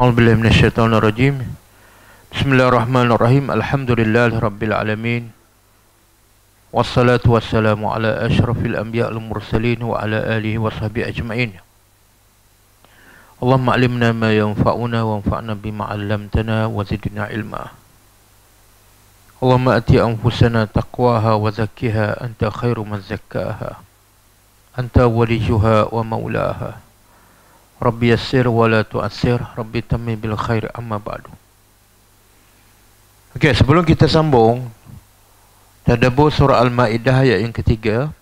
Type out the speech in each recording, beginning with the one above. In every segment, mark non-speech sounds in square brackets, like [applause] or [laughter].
أعوذ بالله من الشيطان الرجيم بسم الله الرحمن الرحيم الحمد لله رب العالمين والصلاة والسلام على أشرف الأنبياء المرسلين وعلى آله وصحبه أجمعين اللهم علمنا ما ينفعنا وانفعنا بما علمتنا وزدنا علما اللهم أتي أنفسنا تقواها وزكها أنت خير من زكاها أنت Rabbi yassir wa la tu'assir Rabbi tammi bil khair amma ba'du Okey, sebelum kita sambung Tadabur surah Al-Ma'idah ayat yang ketiga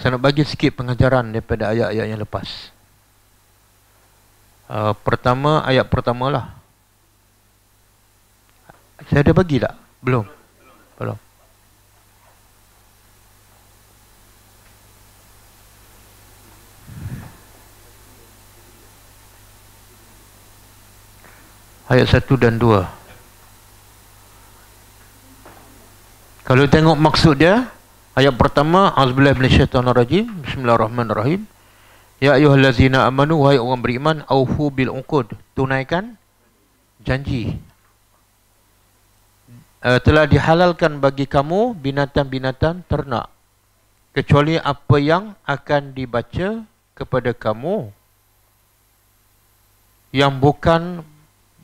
Saya nak bagi sikit pengajaran daripada ayat-ayat yang lepas uh, Pertama, ayat pertamalah Saya ada bagi tak? Belum? Belum, Belum. Ayat satu dan dua. Kalau tengok maksud dia, ayat pertama, Azbillah bin Syaitan Rajim, Bismillahirrahmanirrahim. Ya ayuhallazina amanu, wahai orang beriman, awfu bil uqud, tunaikan janji. Uh, telah dihalalkan bagi kamu binatang-binatang ternak kecuali apa yang akan dibaca kepada kamu yang bukan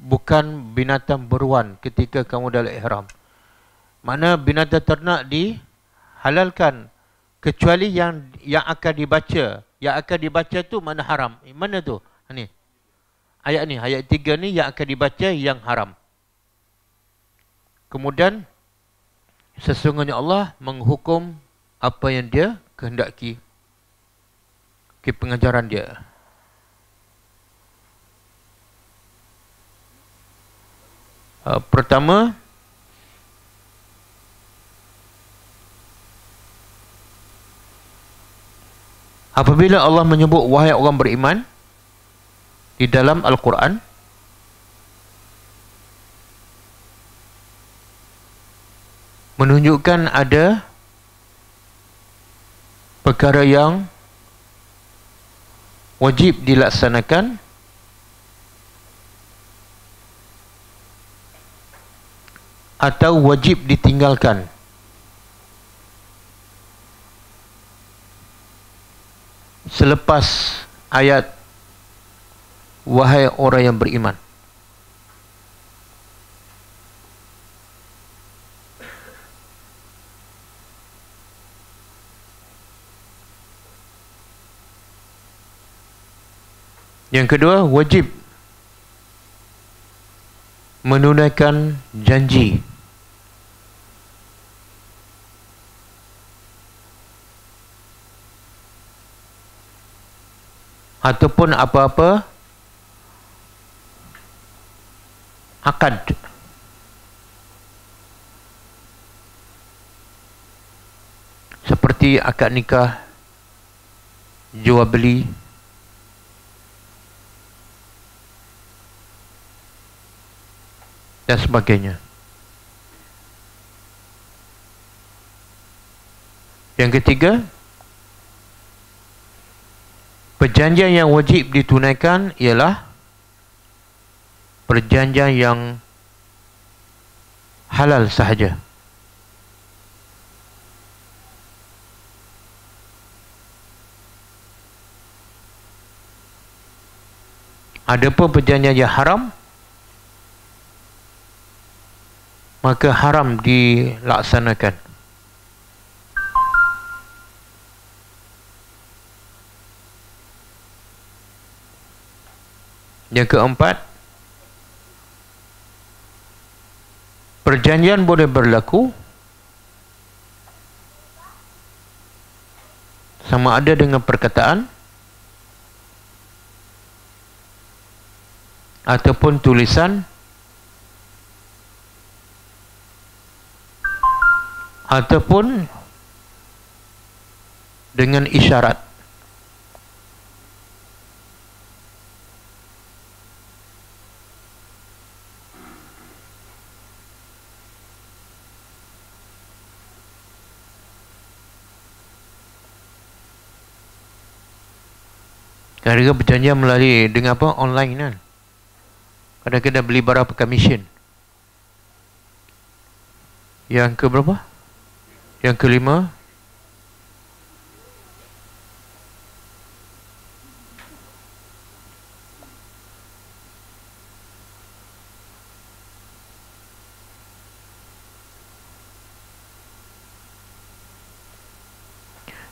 bukan binatang beruan ketika kamu dalam ihram. Mana binatang ternak dihalalkan kecuali yang yang akan dibaca. Yang akan dibaca tu mana haram? Mana tu? Ha, ni. Ayat ni, ayat tiga ni yang akan dibaca yang haram. Kemudian sesungguhnya Allah menghukum apa yang dia kehendaki ke pengajaran dia. Uh, pertama Apabila Allah menyebut wahai orang beriman di dalam Al-Quran menunjukkan ada perkara yang wajib dilaksanakan atau wajib ditinggalkan? Selepas ayat wahai orang yang beriman. Yang kedua wajib menunaikan janji ataupun apa-apa? Akad. Seperti akad nikah jual beli. Dan sebagainya. Yang ketiga Perjanjian yang wajib ditunaikan ialah perjanjian yang halal sahaja. Adapun perjanjian yang haram maka haram dilaksanakan. Yang keempat Perjanjian boleh berlaku Sama ada dengan perkataan Ataupun tulisan Ataupun Dengan isyarat Harga perjanjian melalui dengan apa? Online kan? Kadang-kadang beli barang pakai mesin. Yang ke berapa? Yang kelima.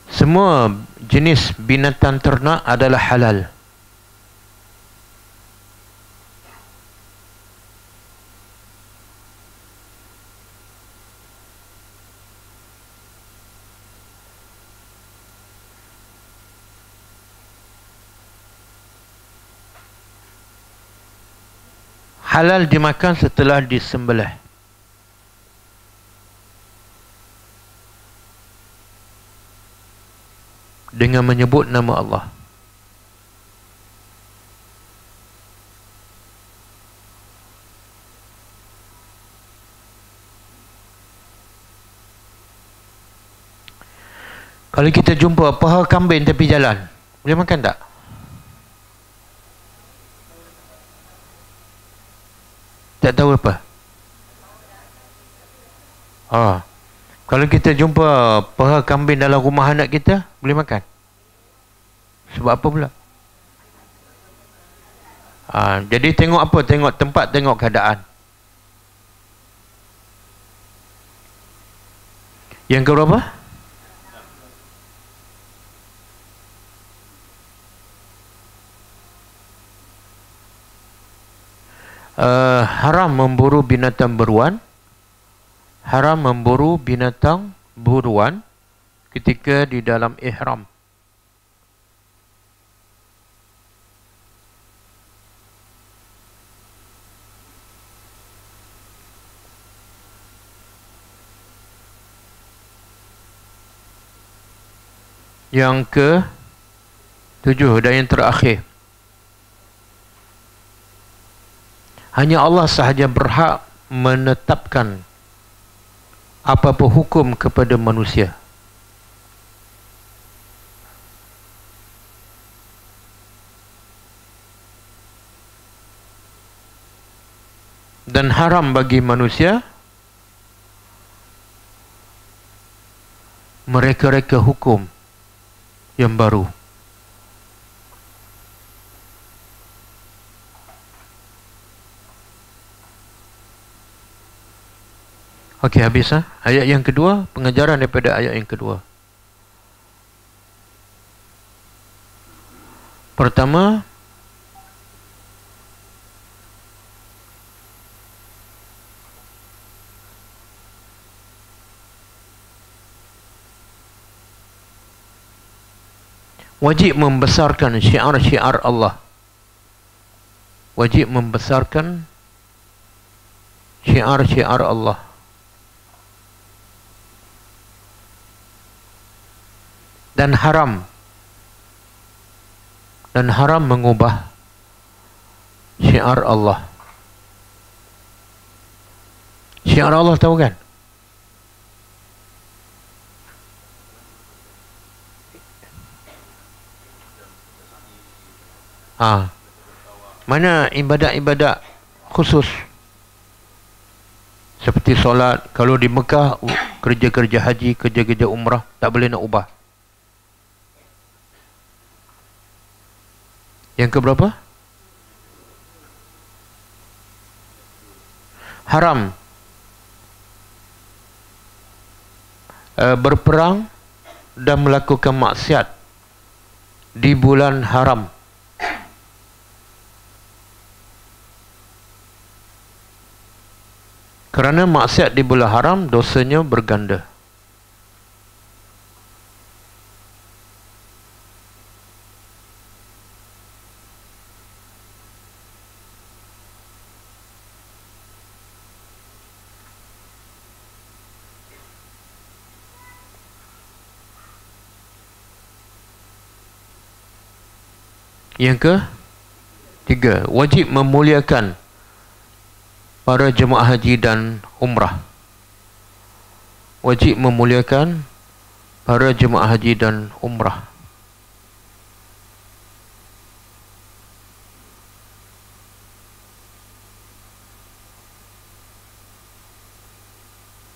Semua jenis binatang ternak adalah halal. halal dimakan setelah disembelih. Dengan menyebut nama Allah. Kalau kita jumpa paha kambing tepi jalan, boleh makan tak? Tak tahu apa? Ah. Kalau kita jumpa paha kambing dalam rumah anak kita, boleh makan? Sebab apa pula? Ah, jadi tengok apa? Tengok tempat, tengok keadaan. Yang ke berapa? uh, haram memburu binatang beruan haram memburu binatang buruan ketika di dalam ihram. Yang ke tujuh dan yang terakhir. Hanya Allah sahaja berhak menetapkan apa-apa hukum kepada manusia. Dan haram bagi manusia mereka-reka hukum yang baru. Okey habis ha? Ayat yang kedua Pengajaran daripada ayat yang kedua. Pertama Wajib membesarkan syiar-syiar Allah. Wajib membesarkan Syiar-syiar Allah dan haram. Dan haram mengubah syiar Allah. Syiar Allah tahu kan? Ah, mana ibadat-ibadat khusus? Seperti solat kalau di Mekah kerja-kerja haji kerja-kerja umrah tak boleh nak ubah Yang ke berapa? Haram. Uh, Berperang Dan melakukan maksiat Di bulan haram. Kerana maksiat di bulan haram Dosanya berganda Yang ke tiga, wajib memuliakan para jemaah haji dan umrah. Wajib memuliakan para jemaah haji dan umrah.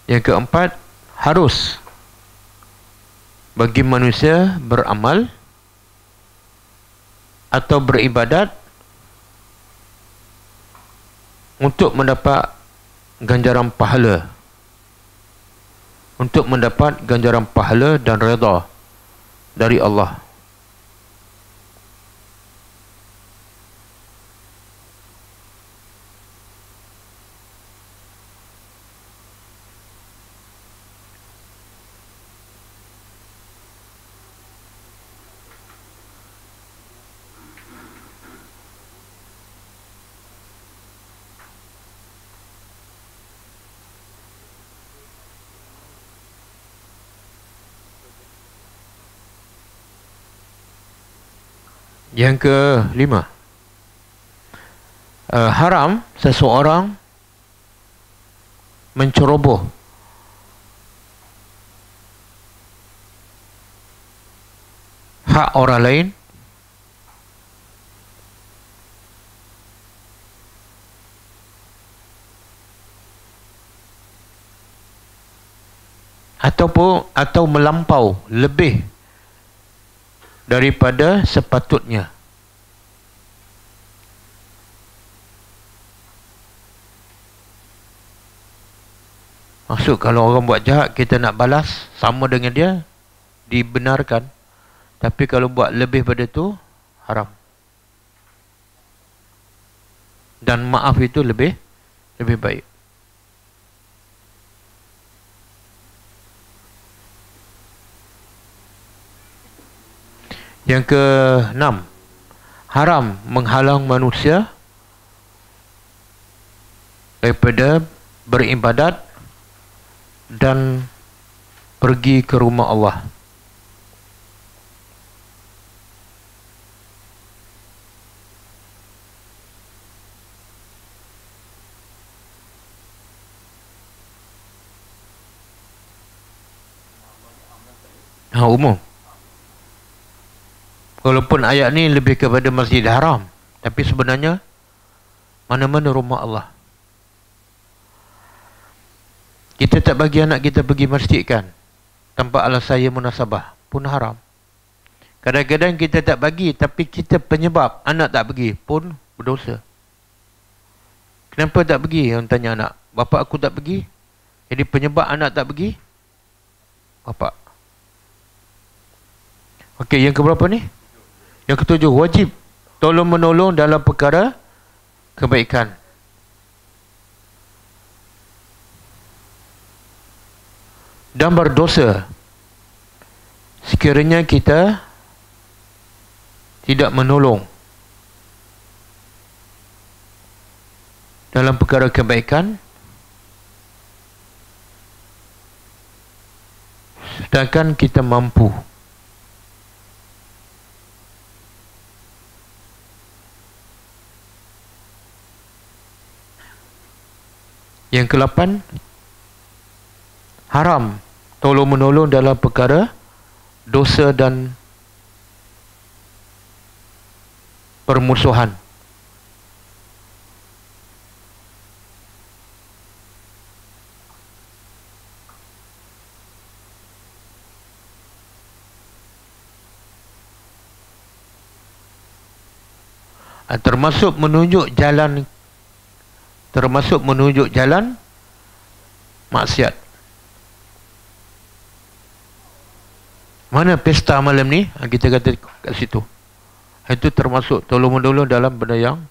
Yang keempat, harus bagi manusia beramal atau beribadat untuk mendapat ganjaran pahala. Untuk mendapat ganjaran pahala dan redha dari Allah Yang ke lima uh, Haram seseorang Menceroboh. Hak orang lain Ataupun Atau melampau Lebih daripada sepatutnya. Maksud kalau orang buat jahat kita nak balas sama dengan dia dibenarkan. Tapi kalau buat lebih pada tu haram. Dan maaf itu lebih lebih baik. Yang ke enam Haram menghalang manusia Daripada beribadat Dan pergi ke rumah Allah. Ha, umum Walaupun ayat ni lebih kepada masjid haram Tapi sebenarnya Mana-mana rumah Allah. Kita tak bagi anak kita pergi masjid kan? Tanpa alas saya munasabah Pun haram. Kadang-kadang kita tak bagi Tapi kita penyebab anak tak pergi Pun berdosa. Kenapa tak pergi? Orang tanya anak Bapak aku tak pergi? Jadi penyebab anak tak pergi Bapak. Okey, yang keberapa ni? Yang ketujuh, wajib tolong menolong dalam perkara kebaikan. Dan berdosa sekiranya kita tidak menolong dalam perkara kebaikan sedangkan kita mampu Yang ke-8 Haram Tolong menolong dalam perkara Dosa dan Permusuhan. Termasuk menunjuk jalan termasuk menunjuk jalan maksiat. Mana pesta malam ni? Ha, kita kata kat situ. Itu termasuk tolong-menolong dalam benda yang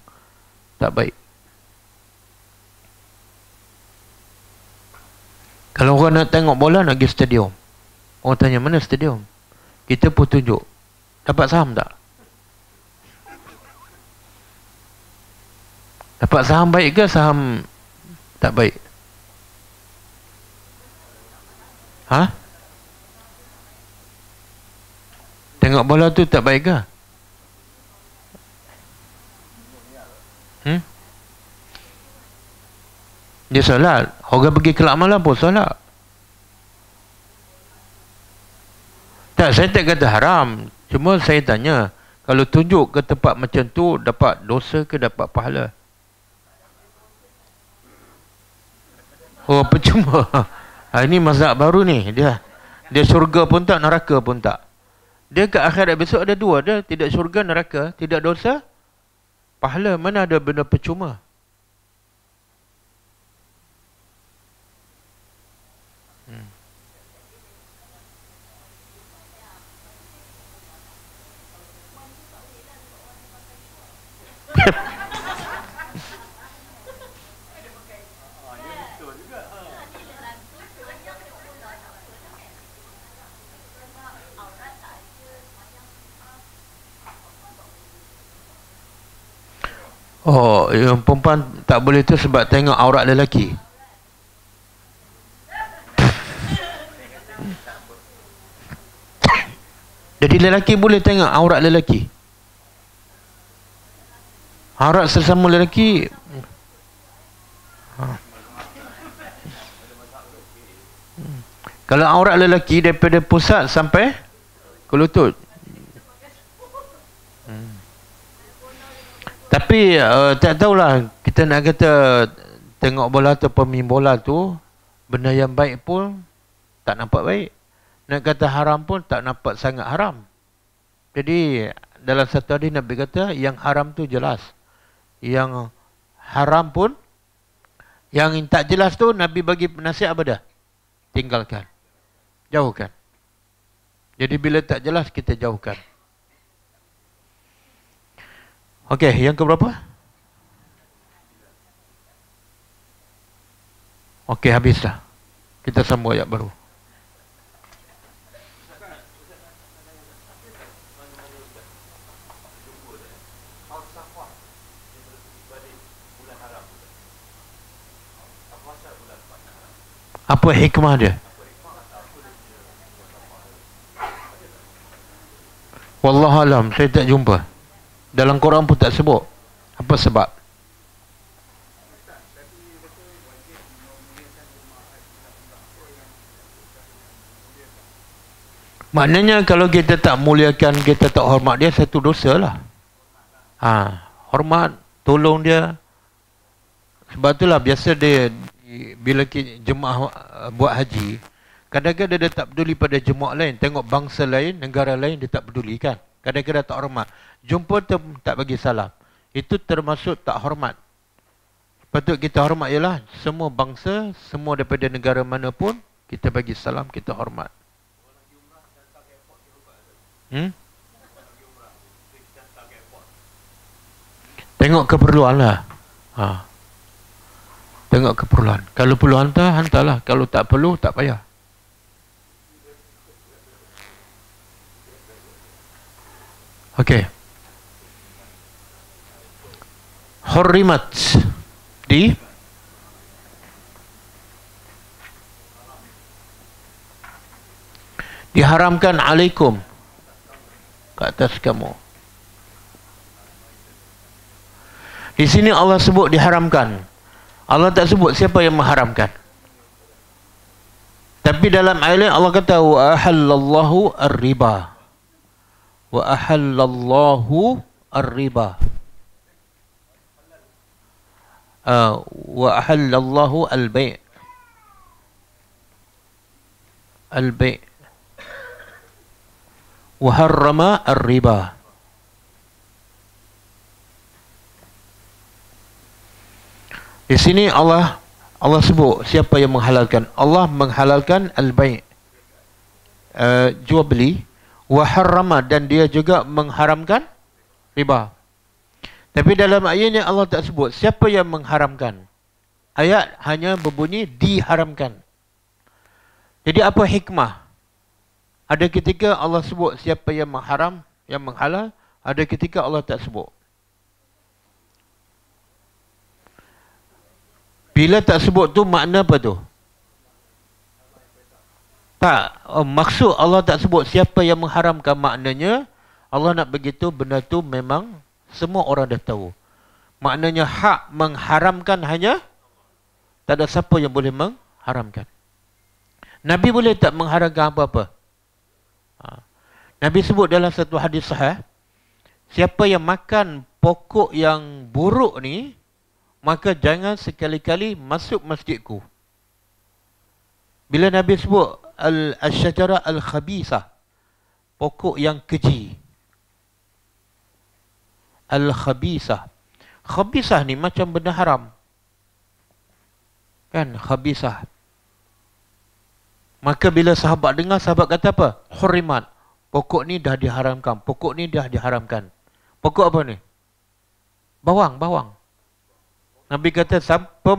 tak baik. Kalau orang nak tengok bola nak pergi stadium. Orang tanya mana stadium? Kita pun tunjuk. Dapat saham tak Dapat saham baik ke saham tak baik? Ha? Tengok bola tu tak baik ke? Hmm? Dia solat. Orang pergi kelab malam pun solat. Tak, saya tak kata haram. Cuma saya tanya, kalau tunjuk ke tempat macam tu, dapat dosa ke dapat pahala? Oh percuma Ha, ini mazhab baru ni. Dia dia syurga pun tak, neraka pun tak. Dia ke akhirat besok ada dua. Dia tidak syurga, neraka. Tidak dosa. Pahala. Mana ada benda percuma. [laughs] Oh, yang perempuan tak boleh tu sebab tengok aurat lelaki. Jadi lelaki boleh tengok aurat lelaki. Aurat sesama lelaki. Ha. Kalau aurat lelaki daripada pusat sampai ke lutut. Tapi uh, tak tahulah kita nak kata tengok bola atau pemain bola tu benda yang baik pun tak nampak baik. Nak kata haram pun tak nampak sangat haram. Jadi dalam satu hadis Nabi kata yang haram tu jelas. Yang haram pun yang tak jelas tu Nabi bagi nasihat apa dah? Tinggalkan. Jauhkan. Jadi bila tak jelas kita jauhkan. Okey, yang ke berapa? Okey, habis dah. Kita sambung ayat baru. Apa hikmah dia? Wallahualam, saya tak jumpa. Dalam Quran pun tak sebut. Apa sebab? Maknanya kalau kita tak muliakan, kita tak hormat dia, satu dosa lah. Ha, hormat, tolong dia. Sebab itulah biasa dia, bila jemaah uh, buat haji, kadang-kadang dia tak peduli pada jemaah lain. Tengok bangsa lain, negara lain, dia tak peduli kan. Kadang-kadang tak hormat. Jumpa tu tak bagi salam. Itu termasuk tak hormat. Patut kita hormat ialah semua bangsa, semua daripada negara mana pun, kita bagi salam, kita hormat. Hmm? Tengok keperluan lah. Ha. Tengok keperluan. Kalau perlu hantar, hantarlah. Kalau tak perlu, tak payah. Okey. hurrimat. Di? Diharamkan alaikum. Ke atas kamu. Di sini Allah sebut diharamkan. Allah tak sebut siapa yang mengharamkan. Tapi dalam ayat Allah kata wa ahallallahu ar-riba wa ahallallahu ar-riba. Uh, wa ahallallahu al-bay' al-bay' wa harrama ar-riba. Di sini Allah Allah sebut siapa yang menghalalkan. Allah menghalalkan al-bay' uh, jual beli wa harrama dan dia juga mengharamkan riba tapi dalam ayat ini Allah tak sebut siapa yang mengharamkan. Ayat hanya berbunyi diharamkan. Jadi apa hikmah? Ada ketika Allah sebut siapa yang mengharam, yang menghalal. Ada ketika Allah tak sebut. Bila tak sebut tu makna apa tu? Tak. Oh, maksud Allah tak sebut siapa yang mengharamkan maknanya. Allah nak begitu benda tu memang semua orang dah tahu. Maknanya hak mengharamkan hanya tak ada siapa yang boleh mengharamkan. Nabi boleh tak mengharamkan apa-apa? Ha. Nabi sebut dalam satu hadis sahih, siapa yang makan pokok yang buruk ni, maka jangan sekali-kali masuk masjidku. Bila Nabi sebut al-syajara al-khabisah, pokok yang keji. Al-khabisah. Khabisah ni macam benda haram. Kan khabisah. Maka bila sahabat dengar, sahabat kata apa? Hurimat. Pokok ni dah diharamkan. Pokok ni dah diharamkan. Pokok apa ni? Bawang, bawang. Nabi kata, siapa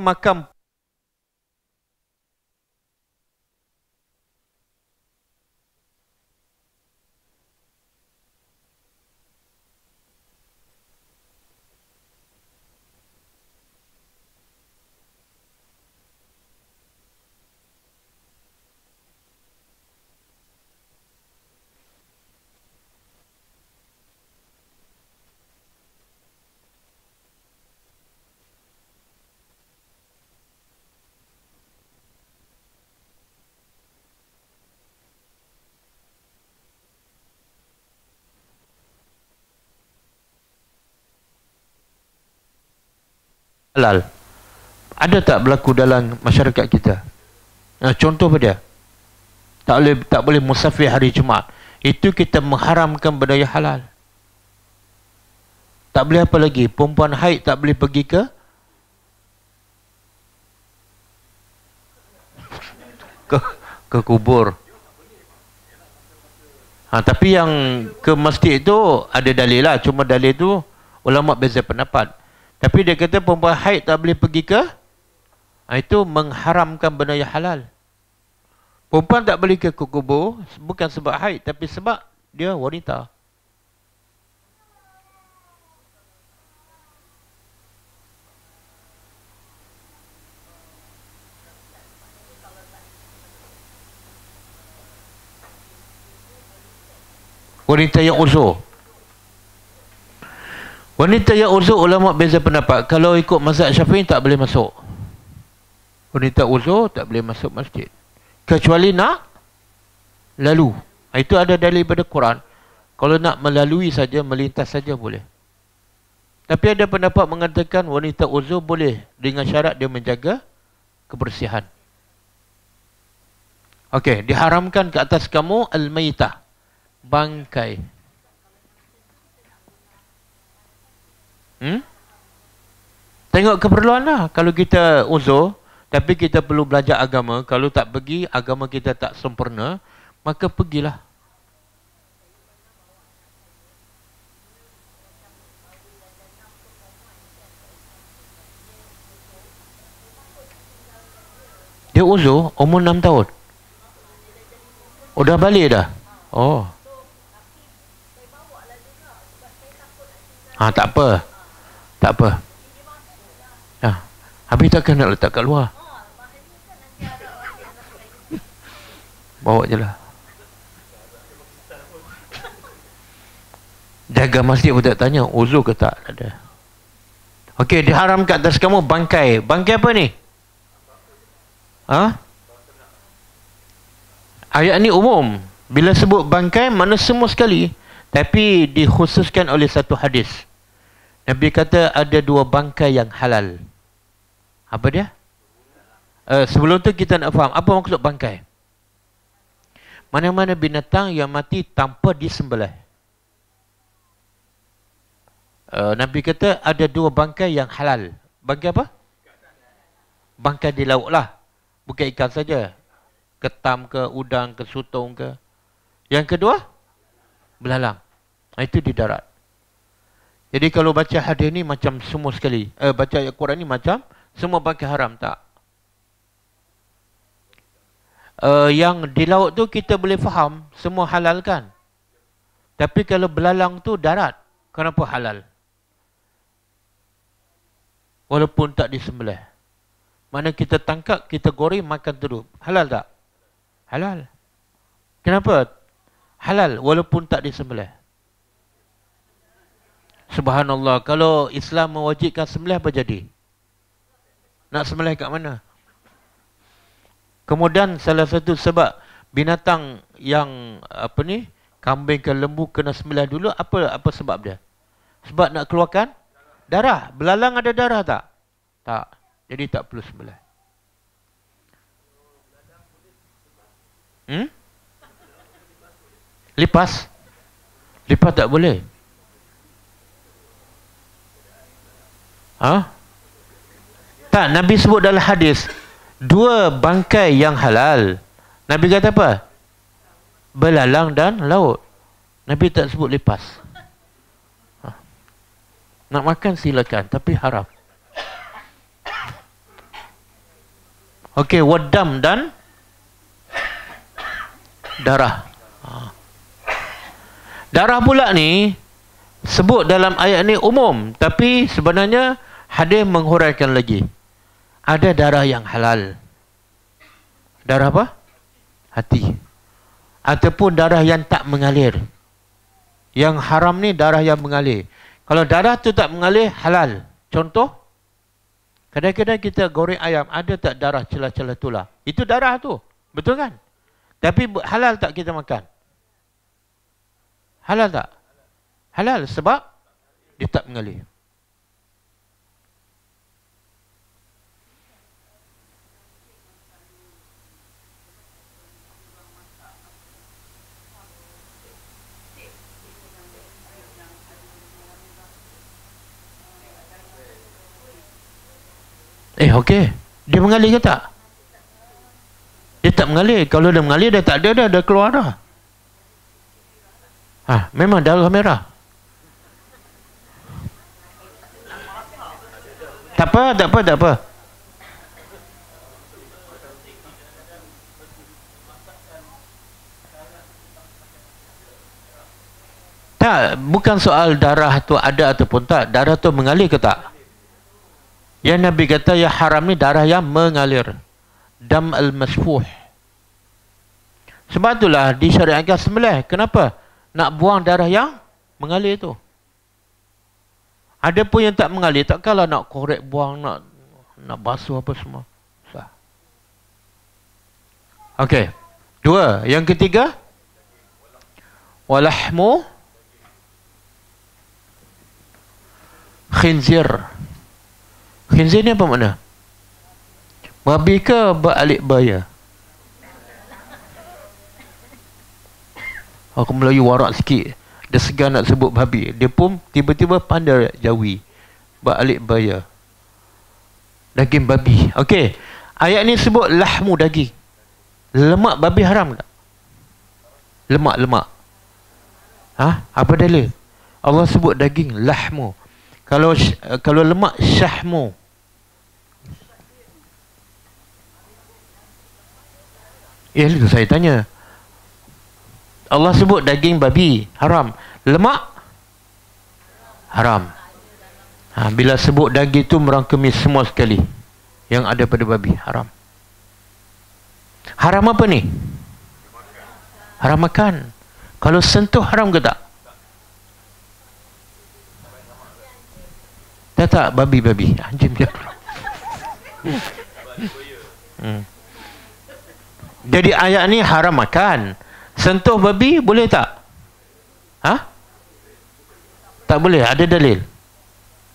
halal. Ada tak berlaku dalam masyarakat kita? Nah, contoh apa dia? Tak boleh tak boleh musafir hari Jumaat. Itu kita mengharamkan benda yang halal. Tak boleh apa lagi? Perempuan haid tak boleh pergi ke? [laughs] Ke, ke kubur. Ha, tapi yang ke masjid itu ada dalil lah. Cuma dalil itu ulama beza pendapat tapi dia kata perempuan haid tak boleh pergi ke? Ha, itu mengharamkan benda yang halal. Perempuan tak boleh ke kubur bukan sebab haid tapi sebab dia wanita. Wanita yang uzur. Wanita yang uzur ulama beza pendapat. Kalau ikut mazhab Syafi'i tak boleh masuk. Wanita uzur tak boleh masuk masjid. Kecuali nak lalu. Itu ada dalil pada Quran. Kalau nak melalui saja, melintas saja boleh. Tapi ada pendapat mengatakan wanita uzur boleh dengan syarat dia menjaga kebersihan. Okey, diharamkan ke atas kamu al-maitah. Bangkai. Hmm? Tengok keperluan lah. Kalau kita uzur, tapi kita perlu belajar agama. Kalau tak pergi, agama kita tak sempurna, maka pergilah. Dia uzur umur 6 tahun. Oh dah balik dah? Oh. Ha tak apa. Tak apa. Ya. Habis takkan nak letak kat luar. Bawa je lah. Jaga masjid pun tak tanya. Uzur ke tak? Ada. Okey, diharamkan atas kamu bangkai. Bangkai apa ni? Ha? Ayat ni umum. Bila sebut bangkai, mana semua sekali. Tapi dikhususkan oleh satu hadis. Nabi kata ada dua bangkai yang halal. Apa dia? Uh, sebelum tu kita nak faham apa maksud bangkai. Mana-mana binatang yang mati tanpa disembelih. Uh, Nabi kata ada dua bangkai yang halal. Bangkai apa? Bangkai di laut lah. Bukan ikan saja. Ketam ke, udang ke, sutong ke. Yang kedua? Belalang. Itu di darat. Jadi kalau baca hadis ni macam semua sekali. Eh, baca ayat Quran ni macam semua pakai haram tak? Uh, yang di laut tu kita boleh faham semua halal kan? Tapi kalau belalang tu darat, kenapa halal? Walaupun tak disembelih. Mana kita tangkap, kita goreng, makan terus. Halal tak? Halal. Kenapa? Halal walaupun tak disembelih. Subhanallah. Kalau Islam mewajibkan sembelih apa jadi? Nak sembelih kat mana? Kemudian salah satu sebab binatang yang apa ni kambing ke lembu kena sembelih dulu apa apa sebab dia? Sebab nak keluarkan darah. Belalang ada darah tak? Tak. Jadi tak perlu sembelih. Hmm? Lipas? Lipas tak boleh. Ha? Tak, Nabi sebut dalam hadis dua bangkai yang halal. Nabi kata apa? Belalang dan laut. Nabi tak sebut lipas. Ha. Nak makan silakan tapi haram. Okey, wadam dan darah. Ha. Darah pula ni sebut dalam ayat ni umum tapi sebenarnya hadis menghuraikan lagi. Ada darah yang halal. Darah apa? Hati. Ataupun darah yang tak mengalir. Yang haram ni darah yang mengalir. Kalau darah tu tak mengalir, halal. Contoh, Kadang-kadang kita goreng ayam, ada tak darah celah-celah tulah? Itu darah tu. Betul kan? Tapi halal tak kita makan? Halal tak? Halal sebab dia tak mengalir. Eh okey. Dia mengalir ke tak? Dia tak mengalir. Kalau dia mengalir dia tak ada dah, dah keluar dah. Ha, memang darah merah. Tak apa, tak apa, tak apa. Tak, bukan soal darah tu ada ataupun tak. Darah tu mengalir ke tak? Yang Nabi kata yang haram ni darah yang mengalir. Dam al-masfuh. Sebab itulah disyariatkan sembelih. Kenapa? Nak buang darah yang mengalir tu. Ada pun yang tak mengalir. Tak kalah nak korek buang, nak nak basuh apa semua. Sah. Okey. Dua. Yang ketiga. Walahmu khinzir. Khinzir ni apa makna? Babi ke balik baya? Aku Melayu warak sikit. Dia segan nak sebut babi. Dia pun tiba-tiba pandai jawi. Balik baya. Daging babi. Okey. Ayat ni sebut lahmu daging. Lemak babi haram tak? Lemak-lemak. Ha? Apa dalil? Allah sebut daging lahmu. Kalau kalau lemak syahmu. Ya, saya tanya. Allah sebut daging babi haram. Lemak haram. Ha, bila sebut daging itu merangkumi semua sekali yang ada pada babi haram. Haram apa ni? Haram makan. Kalau sentuh haram ke tak? Tak tak babi-babi. Anjing dia. [laughs] Hmm. Jadi ayat ni haram makan. Sentuh babi boleh tak? Ha? Tak boleh, ada dalil.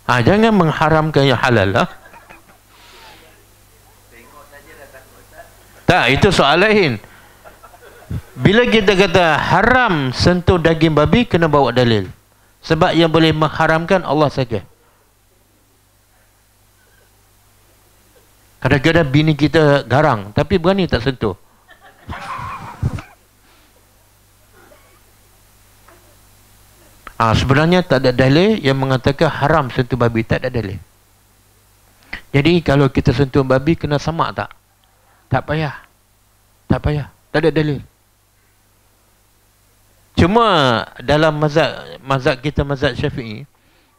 Ha, jangan mengharamkan yang halal lah. Tak, itu soal lain. Bila kita kata haram sentuh daging babi, kena bawa dalil. Sebab yang boleh mengharamkan Allah saja. Kadang-kadang bini kita garang tapi berani tak sentuh. Ah ha, sebenarnya tak ada dalil yang mengatakan haram sentuh babi tak ada dalil. Jadi kalau kita sentuh babi kena samak tak? Tak payah. Tak payah. Tak ada dalil. Cuma dalam mazhab mazhab kita mazhab Syafi'i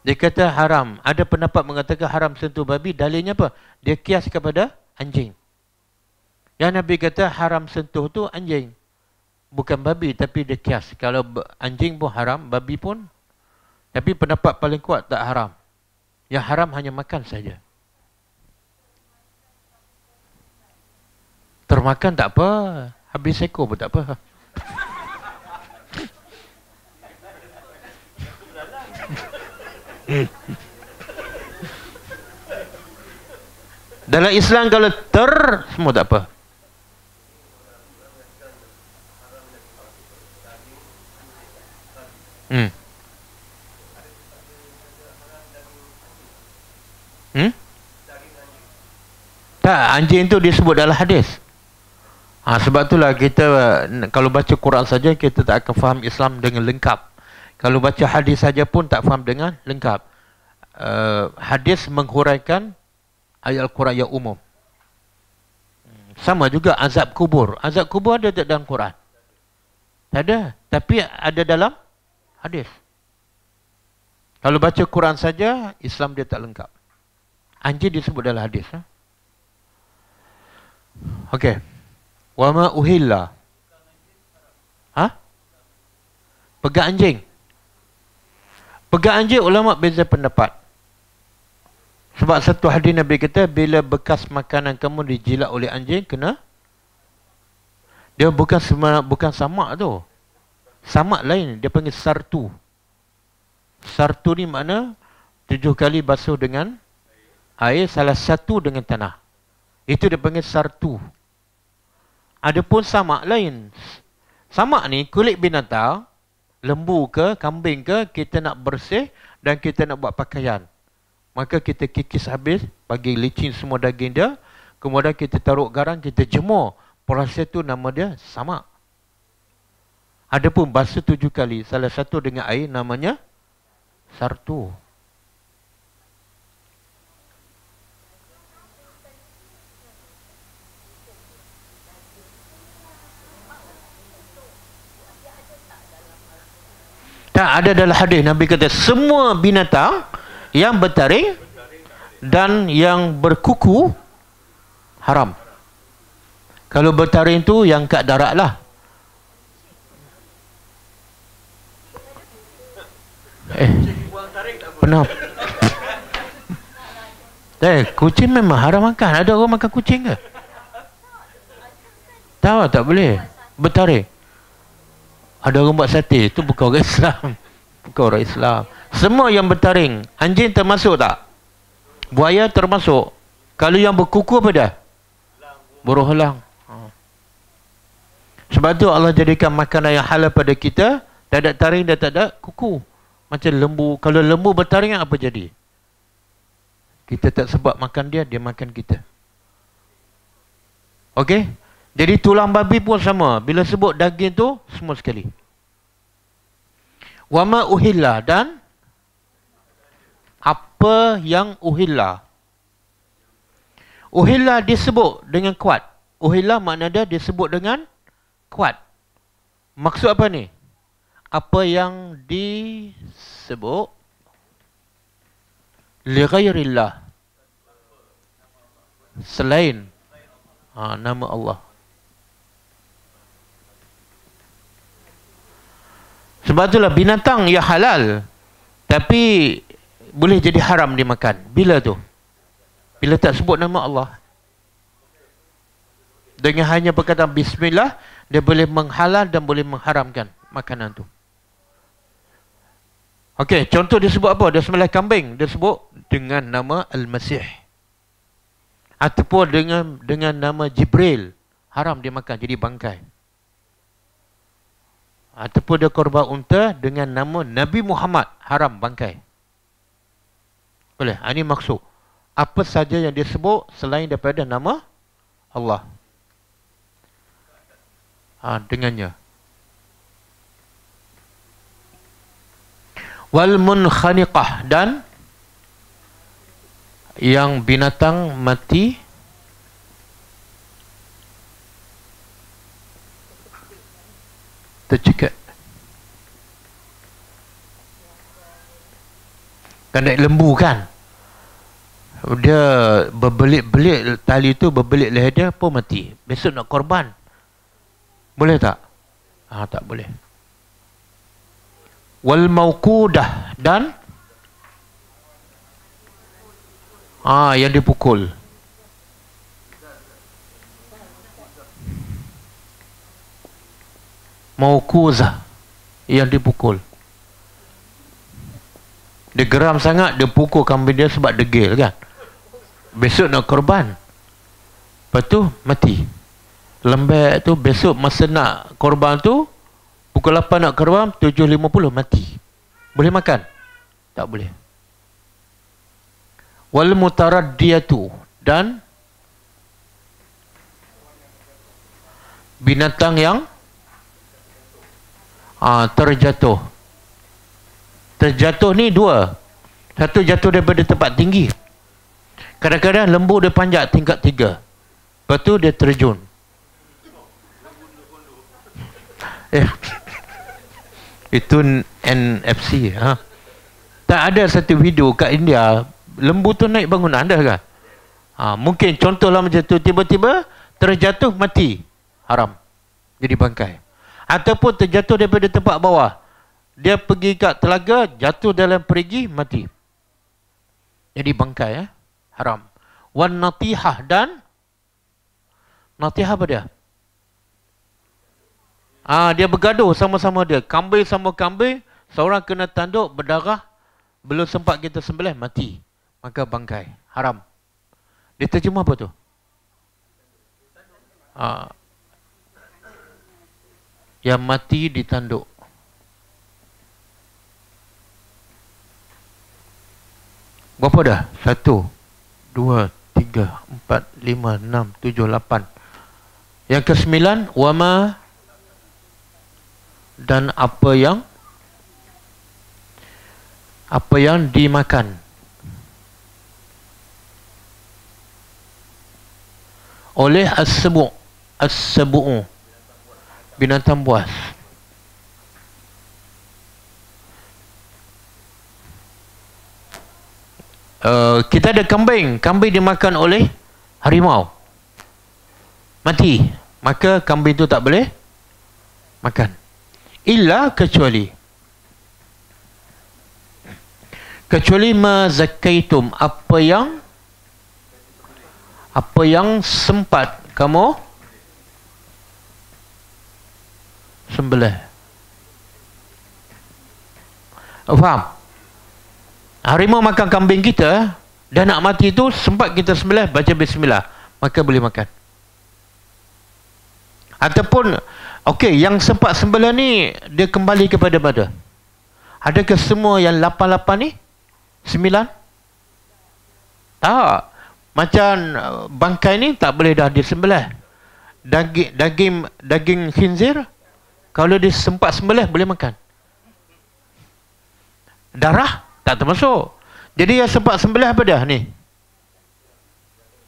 dia kata haram. Ada pendapat mengatakan haram sentuh babi. Dalilnya apa? Dia kias kepada anjing. Yang Nabi kata haram sentuh tu anjing. Bukan babi tapi dia kias. Kalau anjing pun haram, babi pun. Tapi pendapat paling kuat tak haram. Yang haram hanya makan saja. Termakan tak apa. Habis ekor pun tak apa. [laughs] Dalam Islam kalau ter semua tak apa. Anjing tu disebut dalam hadis. Ha, sebab itulah kita kalau baca Quran saja kita tak akan faham Islam dengan lengkap. Kalau baca hadis saja pun tak faham dengan lengkap. Uh, hadis menghuraikan ayat Al-Quran yang umum. Sama juga azab kubur. Azab kubur ada tak dalam Quran? Tak ada. Tapi ada dalam hadis. Kalau baca Quran saja, Islam dia tak lengkap. Anjing disebut dalam hadis. Ha? Okey. Wa ma uhilla. Ha? Pegang anjing. Pegang anjing ulama beza pendapat. Sebab satu hadis Nabi kata bila bekas makanan kamu dijilat oleh anjing kena dia bukan sama bukan samak tu. Samak lain dia panggil sartu. Sartu ni makna tujuh kali basuh dengan air salah satu dengan tanah. Itu dia panggil sartu. Adapun samak lain. Samak ni kulit binatang, lembu ke, kambing ke, kita nak bersih dan kita nak buat pakaian. Maka kita kikis habis, bagi licin semua daging dia. Kemudian kita taruh garam, kita jemur. Proses tu nama dia samak. Adapun basuh tujuh kali, salah satu dengan air namanya sartu. Tak ada dalam hadis Nabi kata semua binatang yang bertaring dan yang berkuku haram. Kalau bertaring tu yang kat darat lah. Eh, pernah. Eh, kucing memang haram makan. Ada orang makan kucing ke? Tahu tak boleh. Bertaring. Ada orang buat sate, itu bukan orang Islam. [laughs] Bukan orang Islam. Semua yang bertaring, anjing termasuk tak? Buaya termasuk. Kalau yang berkuku apa dah? Buruh helang. Ha. Sebab tu Allah jadikan makanan yang halal pada kita, tak ada taring dan tak ada kuku. Macam lembu. Kalau lembu bertaring apa jadi? Kita tak sebab makan dia, dia makan kita. Okey? Jadi tulang babi pun sama. Bila sebut daging tu, semua sekali. Wama uhilla dan apa yang uhilla. Uhilla disebut dengan kuat. Uhilla makna dia disebut dengan kuat. Maksud apa ni? Apa yang disebut li ghairillah selain ha, nama Allah. Sebab itulah binatang yang halal tapi boleh jadi haram dimakan. Bila tu? Bila tak sebut nama Allah. Dengan hanya berkata bismillah dia boleh menghalal dan boleh mengharamkan makanan tu. Okey, contoh dia sebut apa? Dia sembelih kambing, dia sebut dengan nama Al-Masih. Ataupun dengan dengan nama Jibril, haram dia makan jadi bangkai ataupun dia korban unta dengan nama Nabi Muhammad haram bangkai. Boleh. Ini maksud. Apa saja yang dia sebut selain daripada nama Allah. Ha, dengannya. Wal munkhaniqah dan yang binatang mati tercekat kan naik lembu kan? Dia berbelit-belit tali tu berbelit leher dia pun mati. Besok nak korban. Boleh tak? Ah tak boleh. Wal mauqudah dan? Ah yang dipukul maukuzah yang dipukul. Dia geram sangat dia pukul kambing dia sebab degil kan. Besok nak korban. Lepas tu mati. Lembek tu besok masa nak korban tu pukul 8 nak korban 7.50 mati. Boleh makan? Tak boleh. Wal mutaraddiyatu dan binatang yang ah, terjatuh. Terjatuh ni dua. Satu jatuh daripada tempat tinggi. Kadang-kadang lembu dia panjat tingkat tiga. Lepas tu dia terjun. [laughs] Eh, [laughs] itu NFC. Ha? Tak ada satu video kat India, lembu tu naik bangunan anda kan? Ha, mungkin contohlah macam tu, tiba-tiba terjatuh mati. Haram. Jadi bangkai. Ataupun terjatuh daripada tempat bawah. Dia pergi kat telaga, jatuh dalam perigi, mati. Jadi bangkai. Eh? Haram. Wan natihah dan natihah apa dia? Ah dia bergaduh sama-sama dia. Kambing sama kambing, seorang kena tanduk berdarah, belum sempat kita sembelih mati. Maka bangkai. Haram. Dia terjemah apa tu? Ah. Yang mati ditanduk. Berapa dah? Satu, dua, tiga, empat, lima, enam, tujuh, lapan. Yang kesembilan, wama dan apa yang apa yang dimakan oleh as-sabu' as-sabu' binatang buas. Uh, kita ada kambing. Kambing dimakan oleh harimau. Mati. Maka kambing itu tak boleh makan. Illa kecuali. Kecuali mazakaitum apa yang? Apa yang sempat kamu sembelih oh, faham harimau makan kambing kita dan nak mati itu sempat kita sembelih baca bismillah maka boleh makan ataupun Okey, yang sempat sembelah ni dia kembali kepada mana? Adakah semua yang lapan-lapan ni? Sembilan? Tak. Macam uh, bangkai ni tak boleh dah disembelih. Daging daging daging khinzir kalau dia sempat sembelih boleh makan. Darah tak termasuk. Jadi yang sempat sembelih apa dah ni?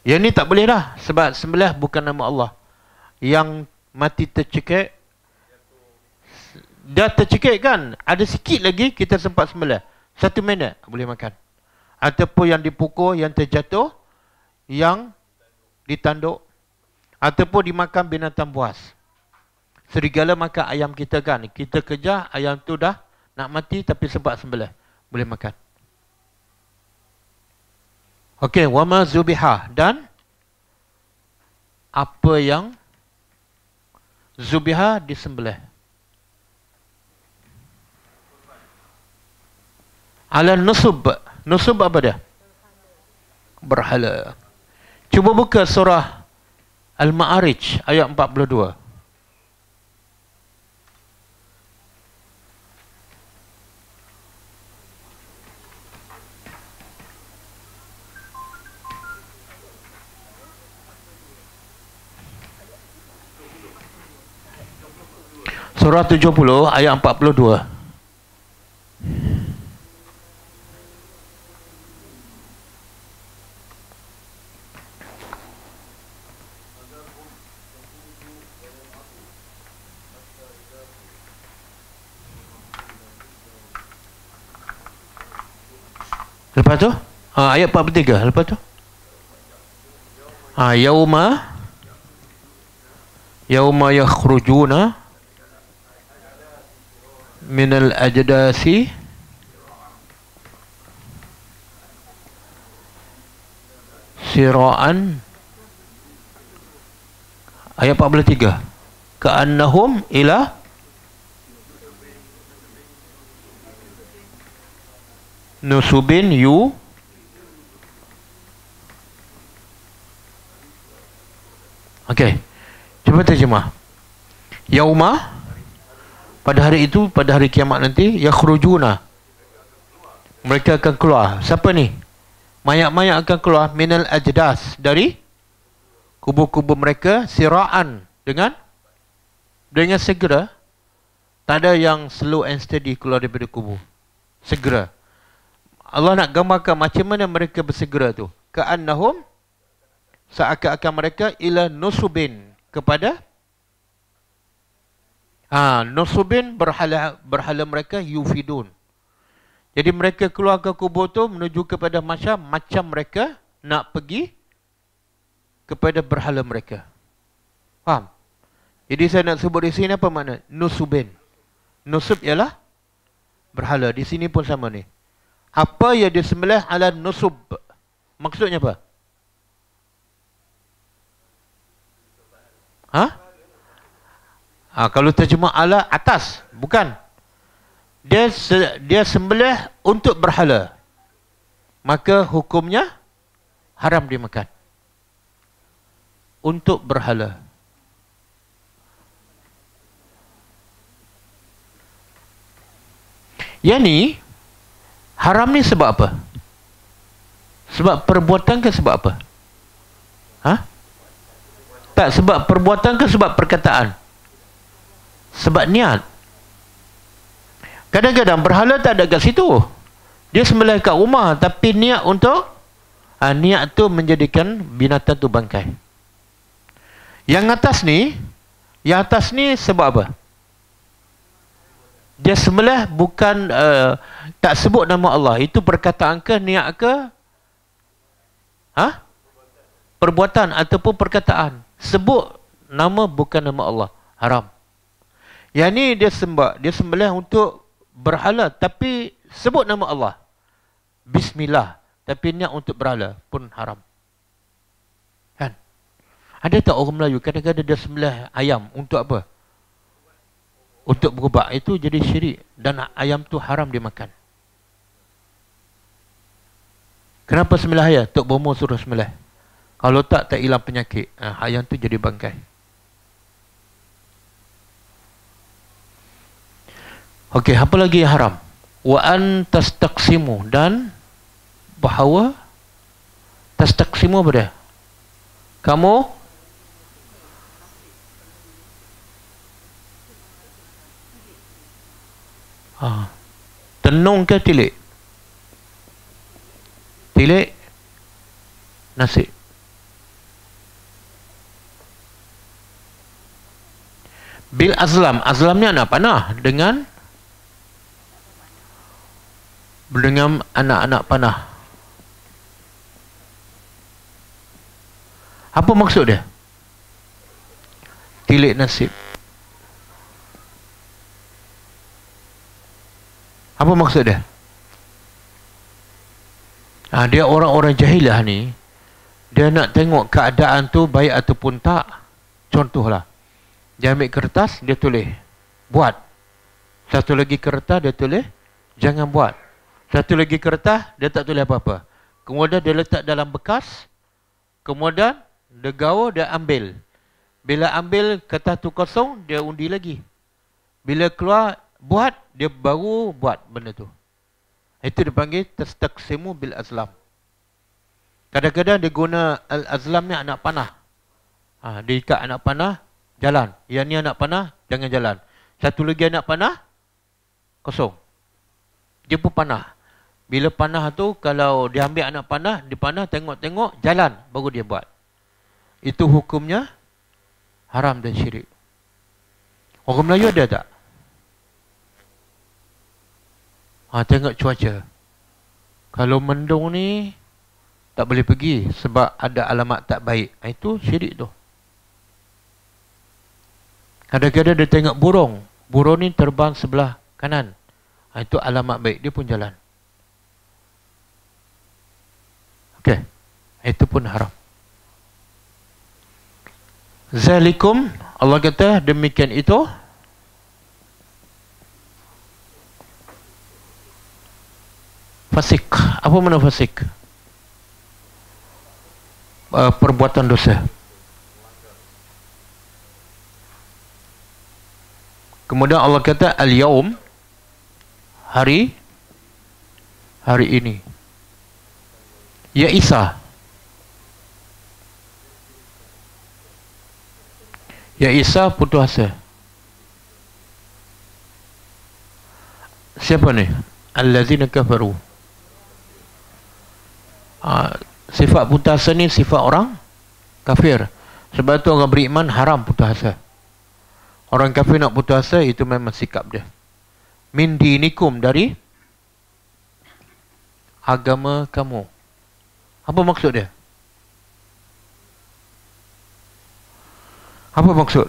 Yang ni tak boleh dah sebab sembelih bukan nama Allah. Yang mati tercekik dah tercekik kan ada sikit lagi kita sempat sembelih satu minit boleh makan ataupun yang dipukul yang terjatuh yang ditanduk ataupun dimakan binatang buas serigala makan ayam kita kan kita kejar ayam tu dah nak mati tapi sempat sembelih boleh makan Okey, wama zubihah dan apa yang Zubiha disembelih. Ala nusub. Nusub apa dia? Berhala. Cuba buka surah Al-Ma'arij ayat 42. Surah 70 ayat 42. Lepas tu? Ha, ayat 43. Lepas tu? Ha, yauma yauma yakhrujuna minal ajdasi? Siraan? Ayat 43 ka'annahum ila? Nusubin yu? Okey. Cuba terjemah. Yauma pada hari itu pada hari kiamat nanti yakhrujuna Mereka akan keluar. Siapa ni? Mayat-mayat akan keluar minal ajdas dari kubur-kubur mereka siraan dengan dengan segera tak ada yang slow and steady keluar daripada kubur. Segera. Allah nak gambarkan macam mana mereka bersegera tu. Ka'annahum seakan-akan mereka ila nusubin kepada ha, nusubin berhala berhala mereka yufidun. Jadi mereka keluar ke kubur tu menuju kepada macam macam mereka nak pergi kepada berhala mereka. Faham? Jadi saya nak sebut di sini apa makna? Nusubin. Nusub ialah berhala. Di sini pun sama ni. Apa yang disembelih ala nusub? Maksudnya apa? Ha? Ha kalau terjemah ala atas, bukan. Dia dia sembelih untuk berhala. Maka hukumnya haram dimakan. Untuk berhala. Yang ni haram ni sebab apa? Sebab perbuatan ke sebab apa? Ha? Tak sebab perbuatan ke sebab perkataan? Sebab niat. Kadang-kadang berhala tak ada kat situ. Dia sembelih kat rumah tapi niat untuk ha, niat tu menjadikan binatang tu bangkai. Yang atas ni, yang atas ni sebab apa? dia sembelih bukan uh, tak sebut nama Allah itu perkataan ke niat ke ha perbuatan ataupun perkataan sebut nama bukan nama Allah haram yang ni dia sembah dia sembelih untuk berhala. Tapi sebut nama Allah. Bismillah. Tapi niat untuk berhala pun haram. Kan? Ada tak orang Melayu? Kadang-kadang dia sembelih ayam untuk apa? Untuk berubat itu jadi syirik. Dan ayam tu haram dimakan. Kenapa sembelih ayam? Tok Bomo suruh sembelih. Kalau tak tak hilang penyakit, ha, ayam tu jadi bangkai. Okey, apa lagi yang haram? Wa an tastaqsimu dan bahawa tastaqsimu apa dia? Kamu Ha. Tenung ke tilik? Tilik nasi. Bil azlam, azlam ni anak panah dengan dengan anak-anak panah. Apa maksud dia? Tilik nasib. Apa maksud dia? Ha, dia orang-orang jahilah ni Dia nak tengok keadaan tu baik ataupun tak Contohlah Dia ambil kertas, dia tulis Buat Satu lagi kertas, dia tulis Jangan buat Satu lagi kertas, dia tak tulis apa-apa. Kemudian dia letak dalam bekas Kemudian Dia gaul, dia ambil. Bila ambil kertas tu kosong, dia undi lagi. Bila keluar, buat dia baru buat benda tu. Itu dipanggil tastaqsimu bil azlam. Kadang-kadang dia guna azlam ni anak panah. Ha, dia ikat anak panah jalan. Yang ni anak panah jangan jalan. Satu lagi anak panah kosong. Dia pun panah bila panah tu kalau dia ambil anak panah dia panah tengok-tengok jalan baru dia buat itu hukumnya haram dan syirik orang Melayu ada tak Ha, tengok cuaca. Kalau mendung ni tak boleh pergi sebab ada alamat tak baik. Ha, itu syirik tu. Kadang-kadang dia tengok burung. Burung ni terbang sebelah kanan. Ha, itu alamat baik. Dia pun jalan. Okey. Itu pun haram. Zalikum Allah kata demikian itu fasik apa mana fasik uh, perbuatan dosa kemudian Allah kata al yaum hari hari ini? Ya Isa. Ya Isa putus asa. Siapa ni? Allazina kafaru. Ha, sifat putus asa ni sifat orang kafir. Sebab tu orang beriman haram putus asa. Orang kafir nak putus asa itu memang sikap dia. Min dinikum dari agama kamu. Apa maksud dia? Apa maksud?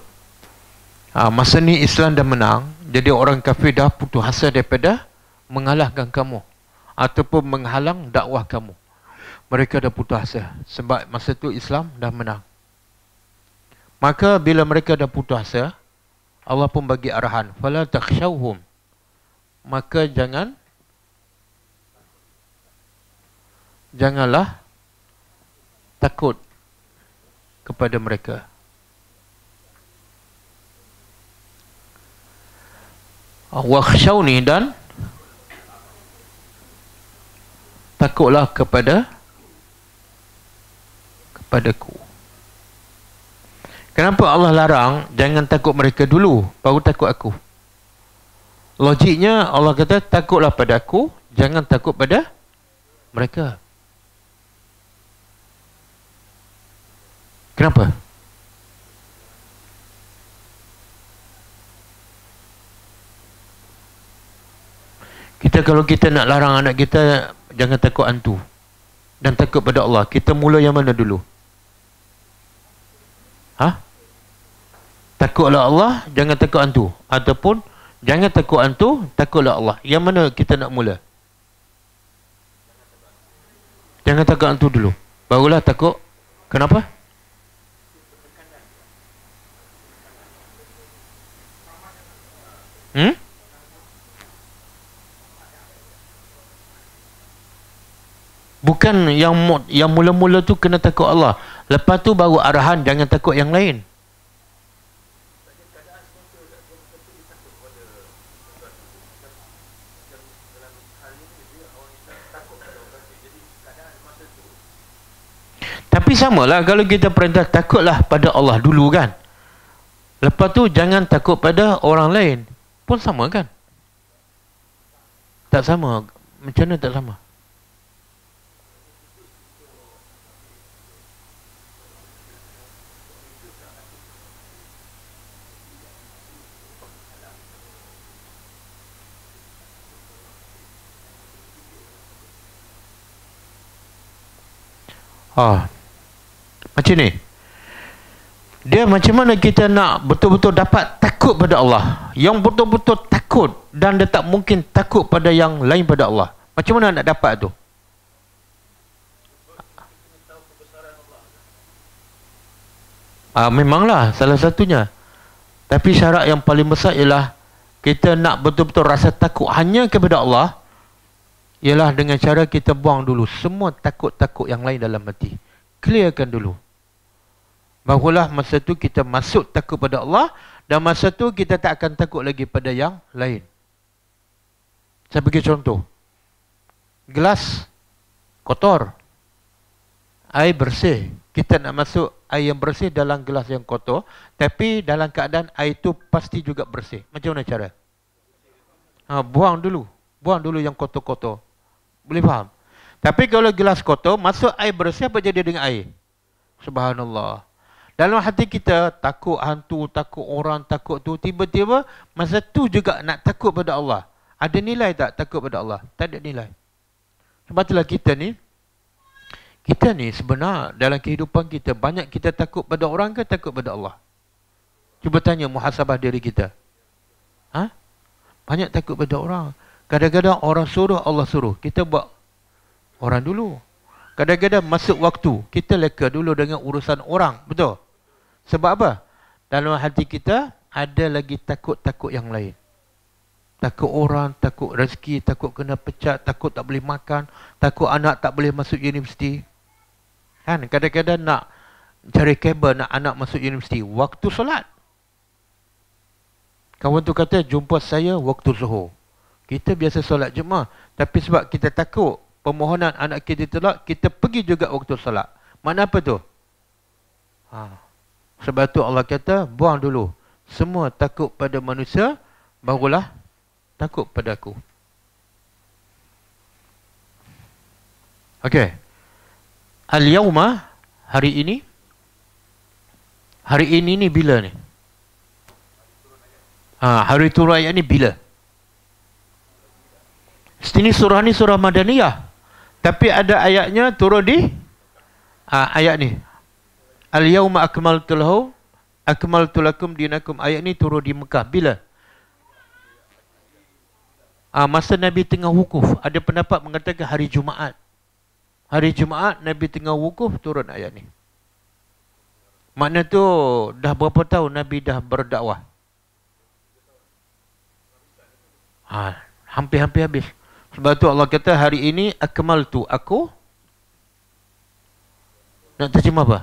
Ha, masa ni Islam dah menang, jadi orang kafir dah putus asa daripada mengalahkan kamu ataupun menghalang dakwah kamu. Mereka dah putus asa sebab masa tu Islam dah menang. Maka bila mereka dah putus asa, Allah pun bagi arahan, fala takhshawhum. Maka jangan janganlah takut kepada mereka. Wakhshawni dan takutlah kepada kepadaku. Kenapa Allah larang jangan takut mereka dulu baru takut aku? Logiknya Allah kata takutlah pada aku, jangan takut pada mereka. Kenapa? Kita kalau kita nak larang anak kita jangan takut hantu dan takut pada Allah. Kita mula yang mana dulu? Ha? Takutlah Allah, jangan takut hantu ataupun jangan takut hantu, takutlah Allah. Yang mana kita nak mula? Jangan takut hantu dulu. Barulah takut. Kenapa? Hmm? Bukan yang yang mula-mula tu kena takut Allah. Lepas tu baru arahan jangan takut yang lain. Tapi samalah kalau kita perintah takutlah pada Allah dulu kan. Lepas tu jangan takut pada orang lain pun sama kan? Tak sama. Macam mana tak sama? Ah. Macam ni. Dia macam mana kita nak betul-betul dapat takut pada Allah. Yang betul-betul takut dan dia tak mungkin takut pada yang lain pada Allah. Macam mana nak dapat tu? Ah, memanglah salah satunya. Tapi syarat yang paling besar ialah kita nak betul-betul rasa takut hanya kepada Allah ialah dengan cara kita buang dulu semua takut-takut yang lain dalam hati. Clearkan dulu. Barulah masa tu kita masuk takut pada Allah dan masa tu kita tak akan takut lagi pada yang lain. Saya bagi contoh. Gelas kotor. Air bersih. Kita nak masuk air yang bersih dalam gelas yang kotor. Tapi dalam keadaan air itu pasti juga bersih. Macam mana cara? Ha, buang dulu. Buang dulu yang kotor-kotor. Boleh faham? Tapi kalau gelas kotor, masuk air bersih apa jadi dengan air? Subhanallah. Dalam hati kita takut hantu, takut orang, takut tu tiba-tiba masa tu juga nak takut pada Allah. Ada nilai tak takut pada Allah? Tak ada nilai. Sebab itulah kita ni kita ni sebenar dalam kehidupan kita banyak kita takut pada orang ke takut pada Allah? Cuba tanya muhasabah diri kita. Ha? Banyak takut pada orang. Kadang-kadang orang suruh Allah suruh. Kita buat orang dulu. Kadang-kadang masuk waktu kita leka dulu dengan urusan orang. Betul? Sebab apa? Dalam hati kita ada lagi takut-takut yang lain. Takut orang, takut rezeki, takut kena pecat, takut tak boleh makan, takut anak tak boleh masuk universiti. Kan kadang-kadang nak cari kabel nak anak masuk universiti waktu solat. Kawan tu kata jumpa saya waktu zuhur. Kita biasa solat Jumaat. Tapi sebab kita takut permohonan anak kita ditolak, kita pergi juga waktu solat. Mana apa tu? Ha. Sebab tu Allah kata, buang dulu. Semua takut pada manusia, barulah takut pada aku. Okey. Al-yawma, hari ini. Hari ini ni bila ni? Ha, hari turun ayat ni bila? Sini surah ni surah Madaniyah. Tapi ada ayatnya turun di ha, ayat ni. Al-yawma akmaltu lahu akmaltu lakum dinakum. Ayat ni turun di Mekah. Bila? Ha, masa Nabi tengah wukuf. Ada pendapat mengatakan hari Jumaat. Hari Jumaat Nabi tengah wukuf turun ayat ni. Makna tu dah berapa tahun Nabi dah berdakwah? Ha, hampir-hampir habis. Sebab tu Allah kata hari ini akmal tu aku nak terjemah apa?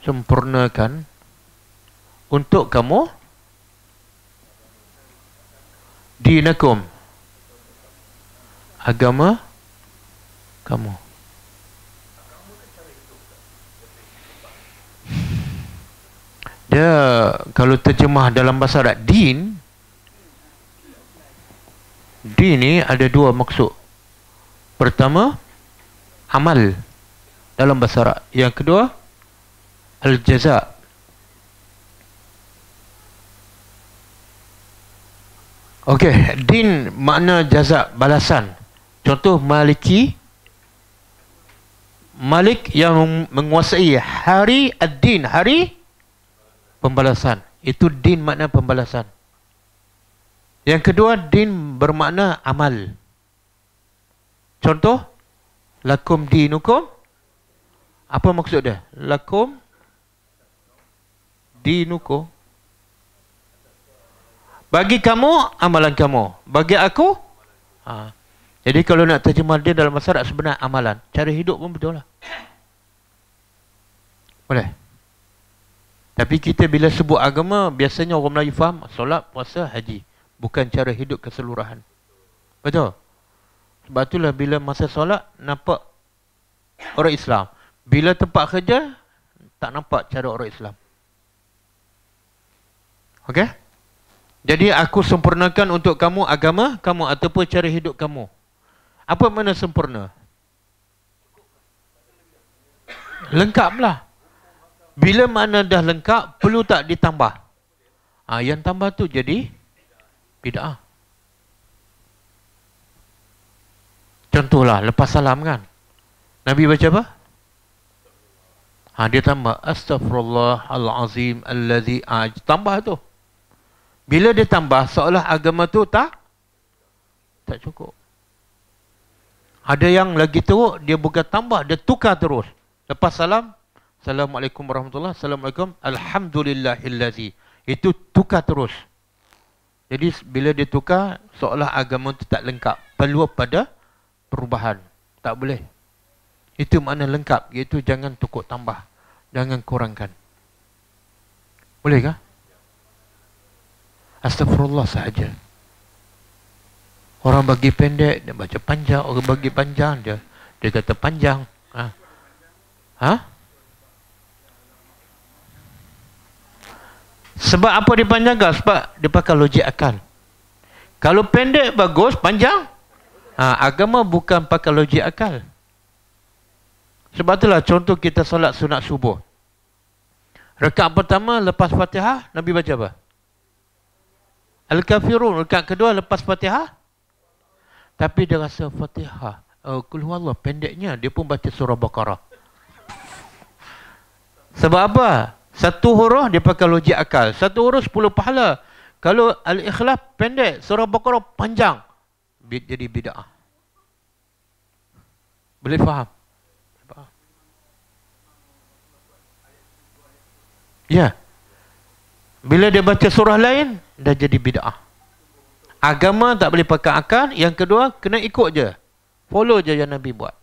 Sempurnakan untuk kamu dinakum agama kamu. Dia kalau terjemah dalam bahasa Arab din din ni ada dua maksud. Pertama amal dalam bahasa Arab. Yang kedua al-jaza. Okey, din makna jaza balasan. Contoh maliki Malik yang menguasai hari ad-din, hari pembalasan. Itu din makna pembalasan. Yang kedua, din bermakna amal. Contoh, lakum dinukum. Apa maksud dia? Lakum dinukum. Bagi kamu, amalan kamu. Bagi aku, ha. Jadi kalau nak terjemah dia dalam masyarakat sebenar amalan. Cara hidup pun betul lah. Boleh? Tapi kita bila sebut agama, biasanya orang Melayu faham solat, puasa, haji. Bukan cara hidup keseluruhan. Betul? Sebab itulah bila masa solat, nampak orang Islam. Bila tempat kerja, tak nampak cara orang Islam. Okey? Jadi aku sempurnakan untuk kamu agama kamu ataupun cara hidup kamu. Apa makna sempurna? Lengkaplah. Bila mana dah lengkap, perlu tak ditambah? Ha, yang tambah tu jadi bid'ah. Contohlah, lepas salam kan. Nabi baca apa? Ha, dia tambah. Astaghfirullahalazim alladhi aj. Tambah tu. Bila dia tambah, seolah agama tu tak? Tak cukup. Ada yang lagi teruk, dia bukan tambah, dia tukar terus. Lepas salam, Assalamualaikum warahmatullahi Assalamualaikum Alhamdulillahillazi Itu tukar terus Jadi bila dia tukar Seolah agama itu tak lengkap Perlu pada perubahan Tak boleh Itu makna lengkap Iaitu jangan tukuk tambah Jangan kurangkan Boleh kah? Astagfirullah sahaja Orang bagi pendek Dia baca panjang Orang bagi panjang Dia dia kata panjang Ha? Ha? Sebab apa dipanjangkan? Sebab dia pakai logik akal. Kalau pendek bagus, panjang. Ha, agama bukan pakai logik akal. Sebab itulah contoh kita solat sunat subuh. Rekat pertama lepas fatihah, Nabi baca apa? Al-Kafirun. Rekat kedua lepas fatihah. Tapi dia rasa fatihah. Oh, Kulhu Allah pendeknya, dia pun baca surah Baqarah. Sebab apa? Satu huruf dia pakai logik akal. Satu huruf sepuluh pahala. Kalau Al-Ikhlas pendek, surah Baqarah panjang. Jadi bid'ah. Boleh faham? Ya. Bila dia baca surah lain, dah jadi bid'ah. Agama tak boleh pakai akal. Yang kedua, kena ikut je. Follow je yang Nabi buat.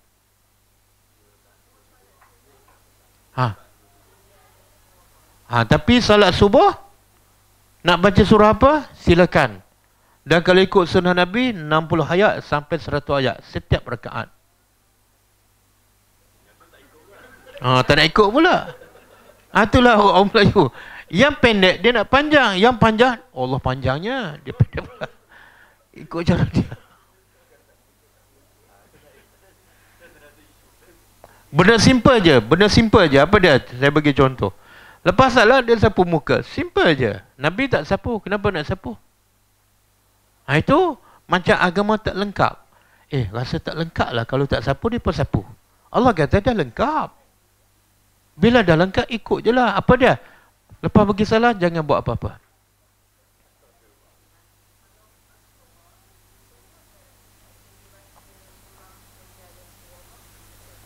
Ha. Ha, tapi salat subuh Nak baca surah apa? Silakan. Dan kalau ikut sunnah Nabi, 60 ayat sampai 100 ayat. Setiap rakaat. Ha, tak nak ikut pula. Ha, itulah orang Melayu. Yang pendek, dia nak panjang. Yang panjang, Allah panjangnya. Dia pendek pula. Ikut cara dia. Benda simple je. Benda simple je. Apa dia? Saya bagi contoh. Lepas salat, dia sapu muka. Simple je. Nabi tak sapu. Kenapa nak sapu? Ha, itu macam agama tak lengkap. Eh, rasa tak lengkap lah kalau tak sapu, dia pun sapu. Allah kata dah lengkap. Bila dah lengkap, ikut je lah. Apa dia? Lepas pergi salah, jangan buat apa-apa.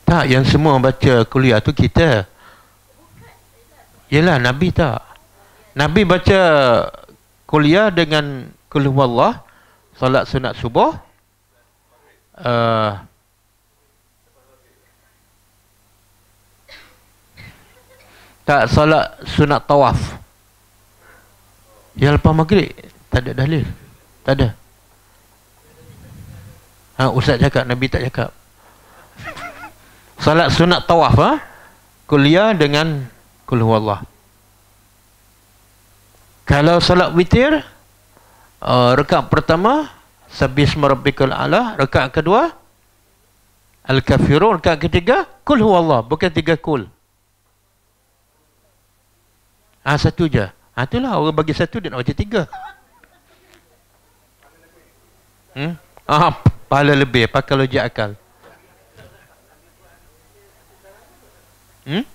Tak, yang semua baca kuliah tu kita. Yelah, Nabi tak. Nabi baca kuliah dengan kuliah Allah solat sunat subuh uh, tak solat sunat tawaf. Yang lepas maghrib tak ada dalil. Tak ada. Ha, ustaz cakap Nabi tak cakap. Solat sunat tawaf ha? kuliah dengan kuliah Allah kalau solat witir uh, rakaat pertama sabisma rabbikal ala. Rakaat kedua al kafirun rakaat ketiga kul huwallah. Bukan tiga kul ah satu je ah itulah orang bagi satu dia nak baca tiga hmm ah pahala lebih pakai logik akal hmm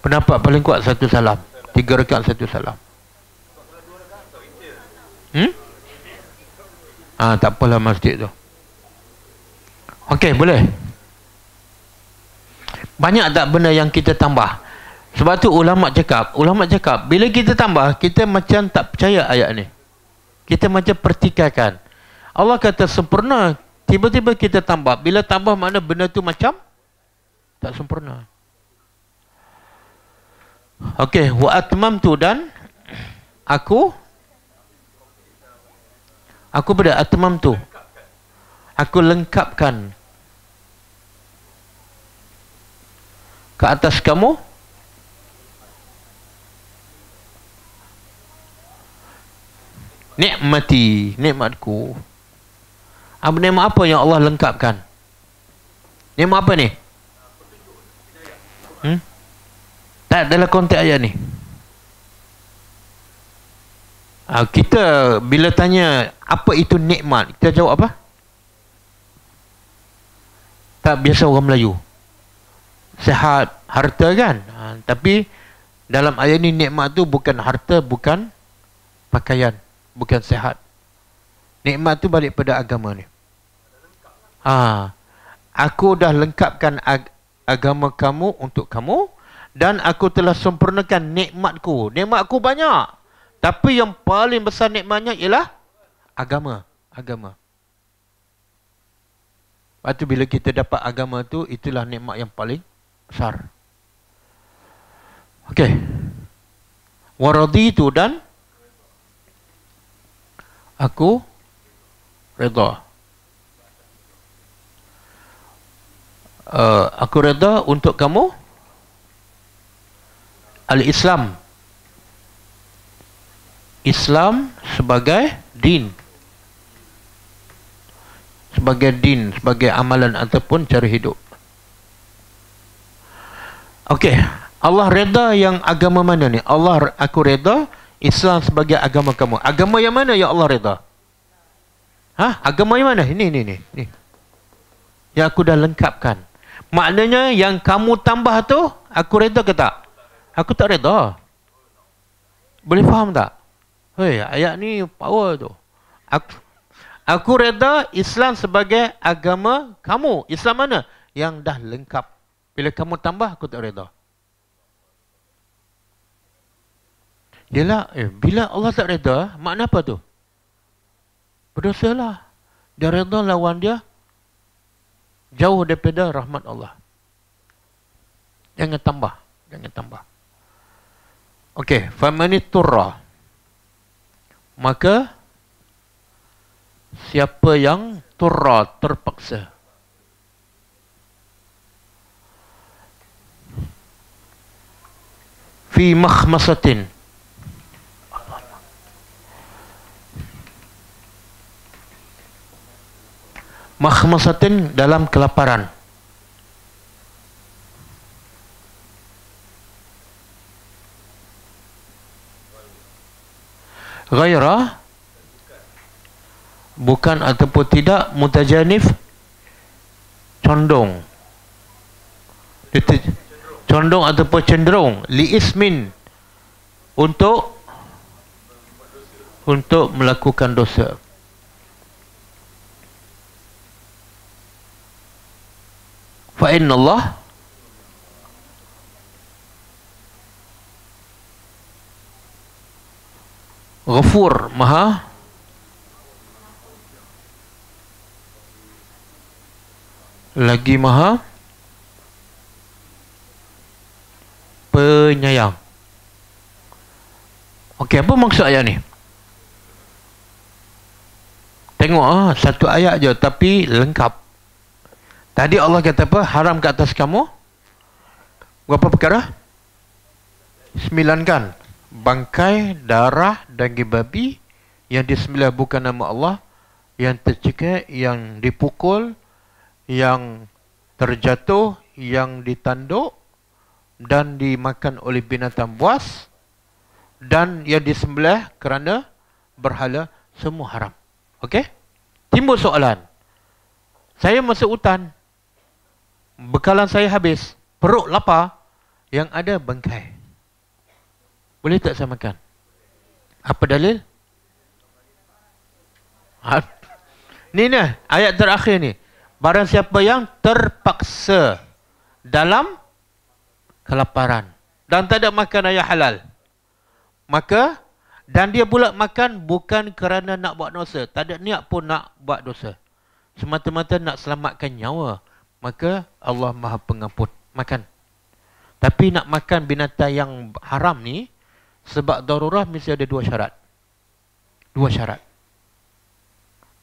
pendapat paling kuat satu salam tiga rakaat satu salam Hmm? Ah, tak apalah masjid tu. Okey, boleh. Banyak tak benda yang kita tambah? Sebab tu ulama cakap, ulama cakap, bila kita tambah, kita macam tak percaya ayat ni. Kita macam pertikaikan. Allah kata sempurna, tiba-tiba kita tambah. Bila tambah mana benda tu macam tak sempurna. Okey, wa atmam tu dan aku Aku pada atmam tu. Aku lengkapkan ke atas kamu nikmati nikmatku apa nikmat apa yang Allah lengkapkan nikmat apa ni hmm? tak dalam konteks ayat ni Uh, kita bila tanya apa itu nikmat, kita jawab apa? Tak biasa orang Melayu. Sehat, harta kan? Uh, tapi dalam ayat ini nikmat tu bukan harta, bukan pakaian, bukan sehat. Nikmat tu balik pada agama ni. Ha, aku dah lengkapkan ag- agama kamu untuk kamu dan aku telah sempurnakan nikmatku. Nikmatku banyak. Tapi yang paling besar nikmatnya ialah agama. Agama. Lepas tu bila kita dapat agama tu, itulah nikmat yang paling besar. Okey. Waradi tu dan aku reda. Uh, aku reda untuk kamu al-Islam Islam sebagai din sebagai din sebagai amalan ataupun cara hidup Okey, Allah reda yang agama mana ni? Allah aku reda Islam sebagai agama kamu. Agama yang mana yang Allah reda? Ha? Agama yang mana? Ini, ini, ini. ini. Yang aku dah lengkapkan. Maknanya yang kamu tambah tu, aku reda ke tak? Aku tak reda. Boleh faham tak? Hei, ayat ni power tu. Aku, aku reda Islam sebagai agama kamu. Islam mana? Yang dah lengkap. Bila kamu tambah, aku tak reda. Yelah, eh, bila Allah tak reda, makna apa tu? Berdosa lah. Dia reda lawan dia, jauh daripada rahmat Allah. Jangan tambah. Jangan tambah. Okey, famani turra. Maka siapa yang turra terpaksa. Fi makhmasatin. Makhmasatin dalam kelaparan. ghaira bukan ataupun tidak mutajanif condong condong ataupun cenderung li ismin untuk untuk melakukan dosa fa inna Allah Ghafur Maha Lagi Maha Penyayang Okey, apa maksud ayat ni? Tengok ah, satu ayat je tapi lengkap. Tadi Allah kata apa? Haram ke atas kamu? Berapa perkara? Sembilan kan? bangkai, darah, daging babi yang disembelih bukan nama Allah, yang tercekik, yang dipukul, yang terjatuh, yang ditanduk dan dimakan oleh binatang buas dan yang disembelih kerana berhala semua haram. Okey? Timbul soalan. Saya masuk hutan. Bekalan saya habis. Perut lapar. Yang ada bangkai. Boleh tak saya makan? Apa dalil? Ha? Ni ni ayat terakhir ni. Barang siapa yang terpaksa dalam kelaparan dan tak ada makan ayat halal. Maka dan dia pula makan bukan kerana nak buat dosa. Tak ada niat pun nak buat dosa. Semata-mata nak selamatkan nyawa. Maka Allah Maha Pengampun. Makan. Tapi nak makan binatang yang haram ni, sebab darurah mesti ada dua syarat. Dua syarat.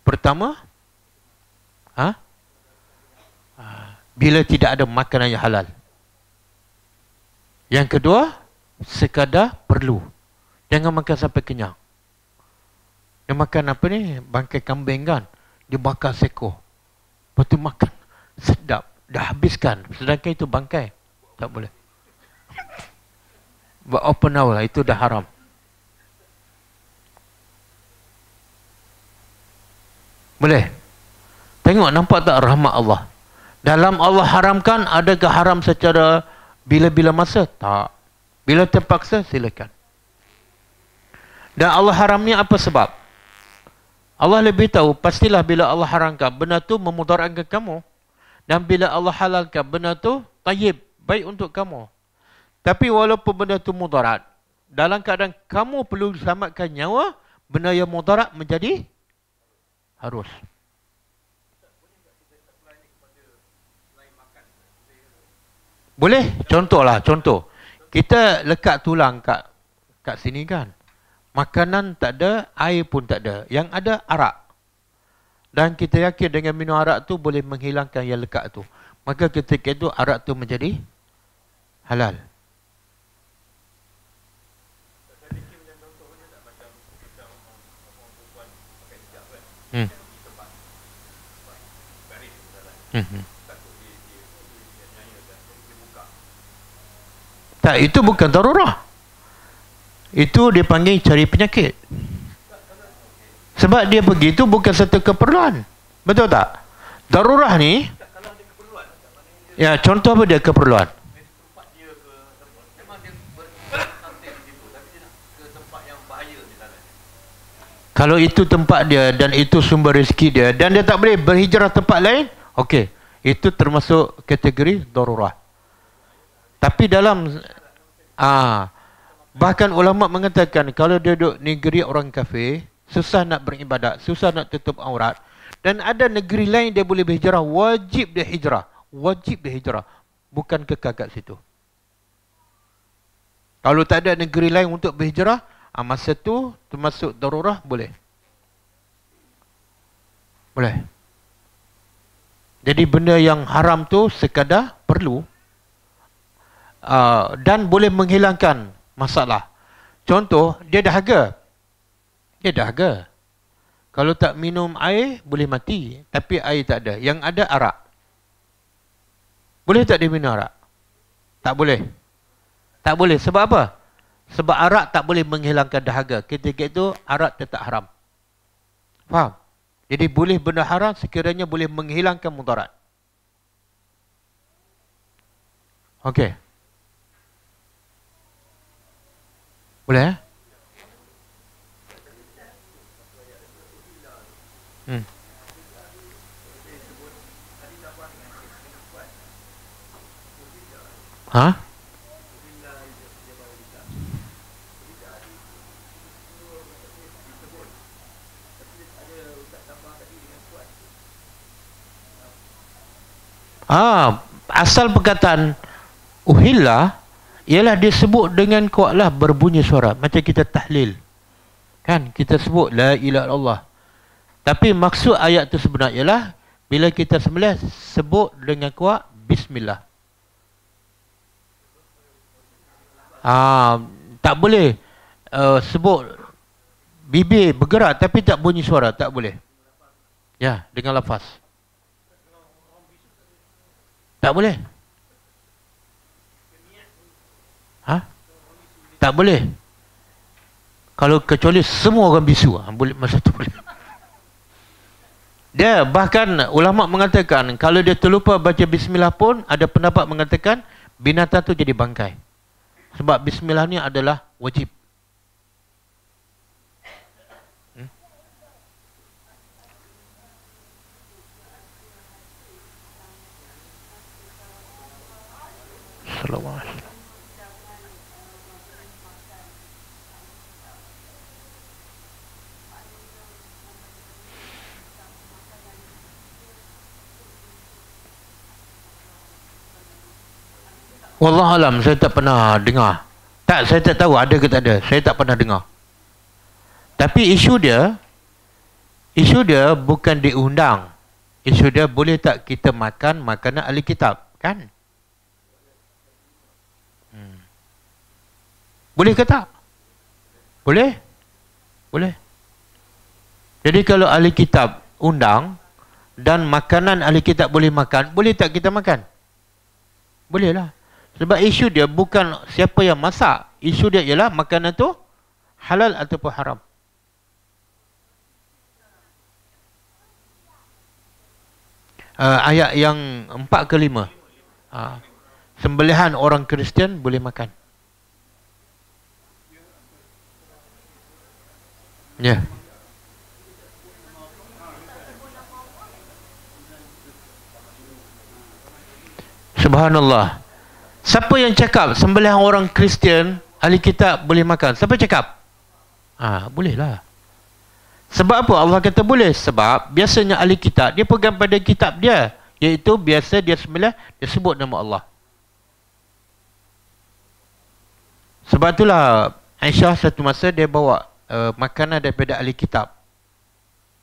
Pertama, ha? bila tidak ada makanan yang halal. Yang kedua, sekadar perlu. Jangan makan sampai kenyang. Dia makan apa ni? Bangkai kambing kan? Dia bakar seko. Lepas tu makan. Sedap. Dah habiskan. Sedangkan itu bangkai. Tak boleh. Buat open now lah. Itu dah haram. Boleh? Tengok nampak tak rahmat Allah? Dalam Allah haramkan adakah haram secara bila-bila masa? Tak. Bila terpaksa silakan. Dan Allah haram ni apa sebab? Allah lebih tahu pastilah bila Allah haramkan benda tu memudaratkan kamu dan bila Allah halalkan benda tu tayyib baik untuk kamu tapi walaupun benda itu mudarat, dalam keadaan kamu perlu selamatkan nyawa, benda yang mudarat menjadi harus. Boleh? Contohlah, contoh. Kita lekat tulang kat kat sini kan. Makanan tak ada, air pun tak ada. Yang ada arak. Dan kita yakin dengan minum arak tu boleh menghilangkan yang lekat tu. Maka ketika itu arak tu menjadi halal. Hmm. Hmm. Tak, itu bukan darurah. Itu dia panggil cari penyakit. Sebab dia pergi itu bukan satu keperluan. Betul tak? Darurah ni, ya contoh apa dia keperluan? Kalau itu tempat dia dan itu sumber rezeki dia dan dia tak boleh berhijrah tempat lain, okey. Itu termasuk kategori darurah. Tapi dalam ah bahkan ulama mengatakan kalau dia duduk negeri orang kafir, susah nak beribadat, susah nak tutup aurat dan ada negeri lain dia boleh berhijrah, wajib dia hijrah. Wajib dia hijrah. Bukan kekal kat situ. Kalau tak ada negeri lain untuk berhijrah, ah, masa tu termasuk darurah boleh. Boleh. Jadi benda yang haram tu sekadar perlu uh, dan boleh menghilangkan masalah. Contoh, dia dahaga. Dia dahaga. Kalau tak minum air, boleh mati. Tapi air tak ada. Yang ada arak. Boleh tak dia minum arak? Tak boleh. Tak boleh. Sebab apa? Sebab arak tak boleh menghilangkan dahaga. Ketika itu, arak tetap haram. Faham? Jadi boleh benda haram sekiranya boleh menghilangkan mudarat. Okey. Boleh eh? Ha? Ah, asal perkataan uhilla ialah disebut dengan kuatlah berbunyi suara macam kita tahlil. Kan kita sebut la ilaha illallah. Tapi maksud ayat itu sebenarnya ialah bila kita sembelih sebut dengan kuat bismillah. Ah, tak boleh uh, sebut bibir bergerak tapi tak bunyi suara, tak boleh. Ya, dengan lafaz. Tak boleh. Ha? Tak boleh. Kalau kecuali semua orang bisu, ha, boleh masa tu boleh. Dia bahkan ulama mengatakan kalau dia terlupa baca bismillah pun ada pendapat mengatakan binatang tu jadi bangkai. Sebab bismillah ni adalah wajib. sallallahu alaihi Wallah alam, saya tak pernah dengar. Tak, saya tak tahu ada ke tak ada. Saya tak pernah dengar. Tapi isu dia, isu dia bukan diundang. Isu dia boleh tak kita makan makanan ahli kitab, kan? Boleh ke tak? Boleh? Boleh. Jadi kalau ahli kitab undang dan makanan ahli kitab boleh makan, boleh tak kita makan? Boleh lah. Sebab isu dia bukan siapa yang masak. Isu dia ialah makanan tu halal ataupun haram. Uh, ayat yang empat ke lima. Uh, sembelihan orang Kristian boleh makan. Ya. Subhanallah. Siapa yang cakap sembelihan orang Kristian ahli kitab boleh makan? Siapa cakap? Ah, boleh lah. Sebab apa Allah kata boleh? Sebab biasanya ahli kitab dia pegang pada kitab dia, iaitu biasa dia sembelih dia sebut nama Allah. Sebab itulah Aisyah satu masa dia bawa uh, makanan daripada ahli kitab.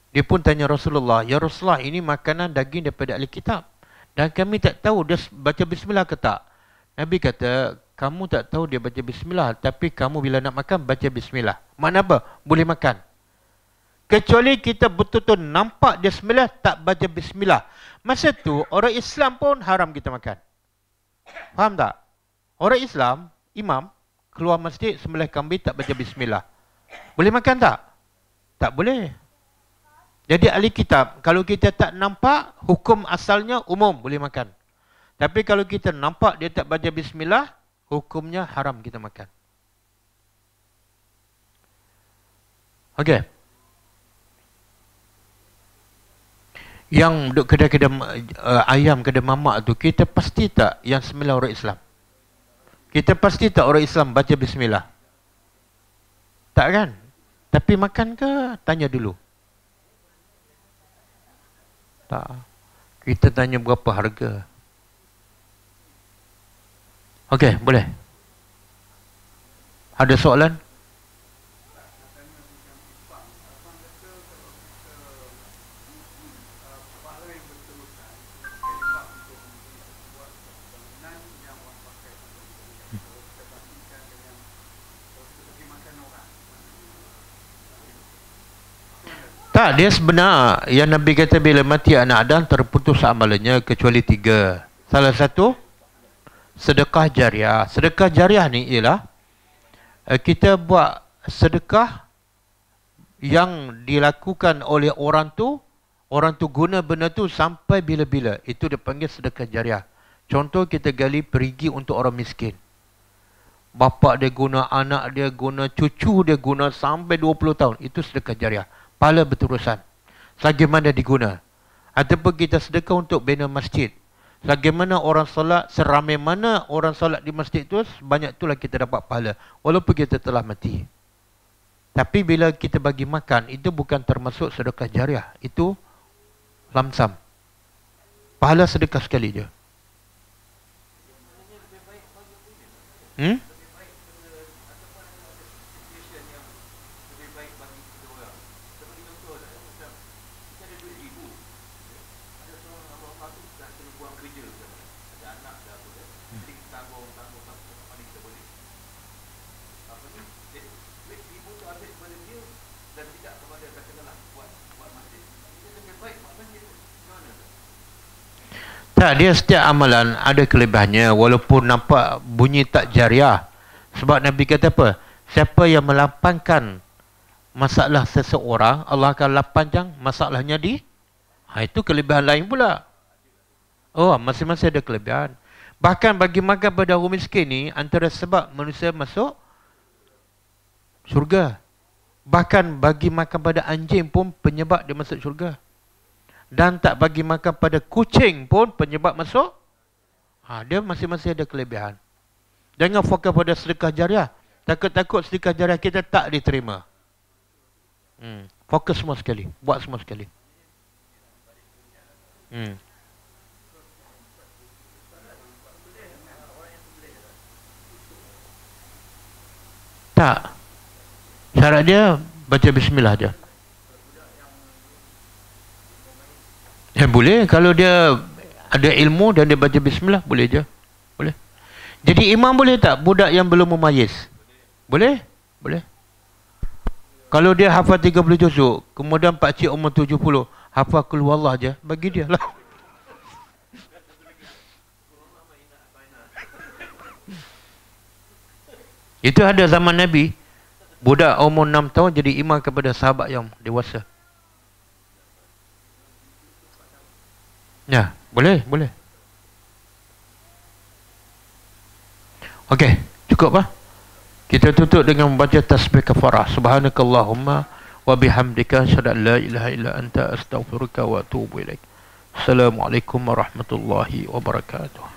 Dia pun tanya Rasulullah, Ya Rasulullah ini makanan daging daripada ahli kitab. Dan kami tak tahu dia baca bismillah ke tak. Nabi kata, kamu tak tahu dia baca bismillah. Tapi kamu bila nak makan, baca bismillah. Mana apa? Boleh makan. Kecuali kita betul-betul nampak dia bismillah, tak baca bismillah. Masa tu orang Islam pun haram kita makan. Faham tak? Orang Islam, imam, keluar masjid, sembelih kambing, tak baca bismillah. Boleh makan tak? Tak boleh. Jadi ahli kitab, kalau kita tak nampak, hukum asalnya umum boleh makan. Tapi kalau kita nampak dia tak baca bismillah, hukumnya haram kita makan. Okey. Yang duduk kedai-kedai uh, ayam kedai mamak tu, kita pasti tak yang sembilan orang Islam? Kita pasti tak orang Islam baca bismillah? Tak kan? Tapi makan ke? Tanya dulu. Tak. Kita tanya berapa harga. Okey, boleh. Ada soalan? Tak, dia sebenar yang Nabi kata bila mati anak Adam terputus amalannya kecuali tiga. Salah satu, sedekah jariah. Sedekah jariah ni ialah eh, kita buat sedekah yang dilakukan oleh orang tu, orang tu guna benda tu sampai bila-bila. Itu dipanggil sedekah jariah. Contoh kita gali perigi untuk orang miskin. Bapa dia guna, anak dia guna, cucu dia guna sampai 20 tahun. Itu sedekah jariah pahala berterusan. Selagi mana diguna. Ataupun kita sedekah untuk bina masjid. Bagaimana orang solat, seramai mana orang solat di masjid itu, banyak itulah kita dapat pahala. Walaupun kita telah mati. Tapi bila kita bagi makan, itu bukan termasuk sedekah jariah. Itu lamsam. Pahala sedekah sekali je. Hmm? Tak, dia setiap amalan ada kelebihannya walaupun nampak bunyi tak jariah. Sebab Nabi kata apa? Siapa yang melapangkan masalah seseorang, Allah akan lapangkan masalahnya di ha, itu kelebihan lain pula. Oh, masing-masing ada kelebihan. Bahkan bagi makan pada orang miskin ni antara sebab manusia masuk syurga. Bahkan bagi makan pada anjing pun penyebab dia masuk syurga dan tak bagi makan pada kucing pun penyebab masuk ha, dia masing-masing ada kelebihan jangan fokus pada sedekah jariah takut-takut sedekah jariah kita tak diterima hmm. fokus semua sekali buat semua sekali hmm. tak syarat dia baca bismillah aja. Ya boleh kalau dia ada ilmu dan dia baca bismillah boleh je. Boleh. Jadi imam boleh tak budak yang belum memayis? Boleh? Boleh. Kalau dia hafal 30 juzuk, kemudian pak cik umur 70, hafal keluar Allah je, bagi dia lah. Itu ada zaman Nabi, budak umur 6 tahun jadi imam kepada sahabat yang dewasa. Ya, boleh, boleh. Okey, cukup ah. Kita tutup dengan membaca tasbih kafarah. Subhanakallahumma wa bihamdika asyhadu la ilaha illa anta astaghfiruka wa atubu ilaik. Assalamualaikum warahmatullahi wabarakatuh.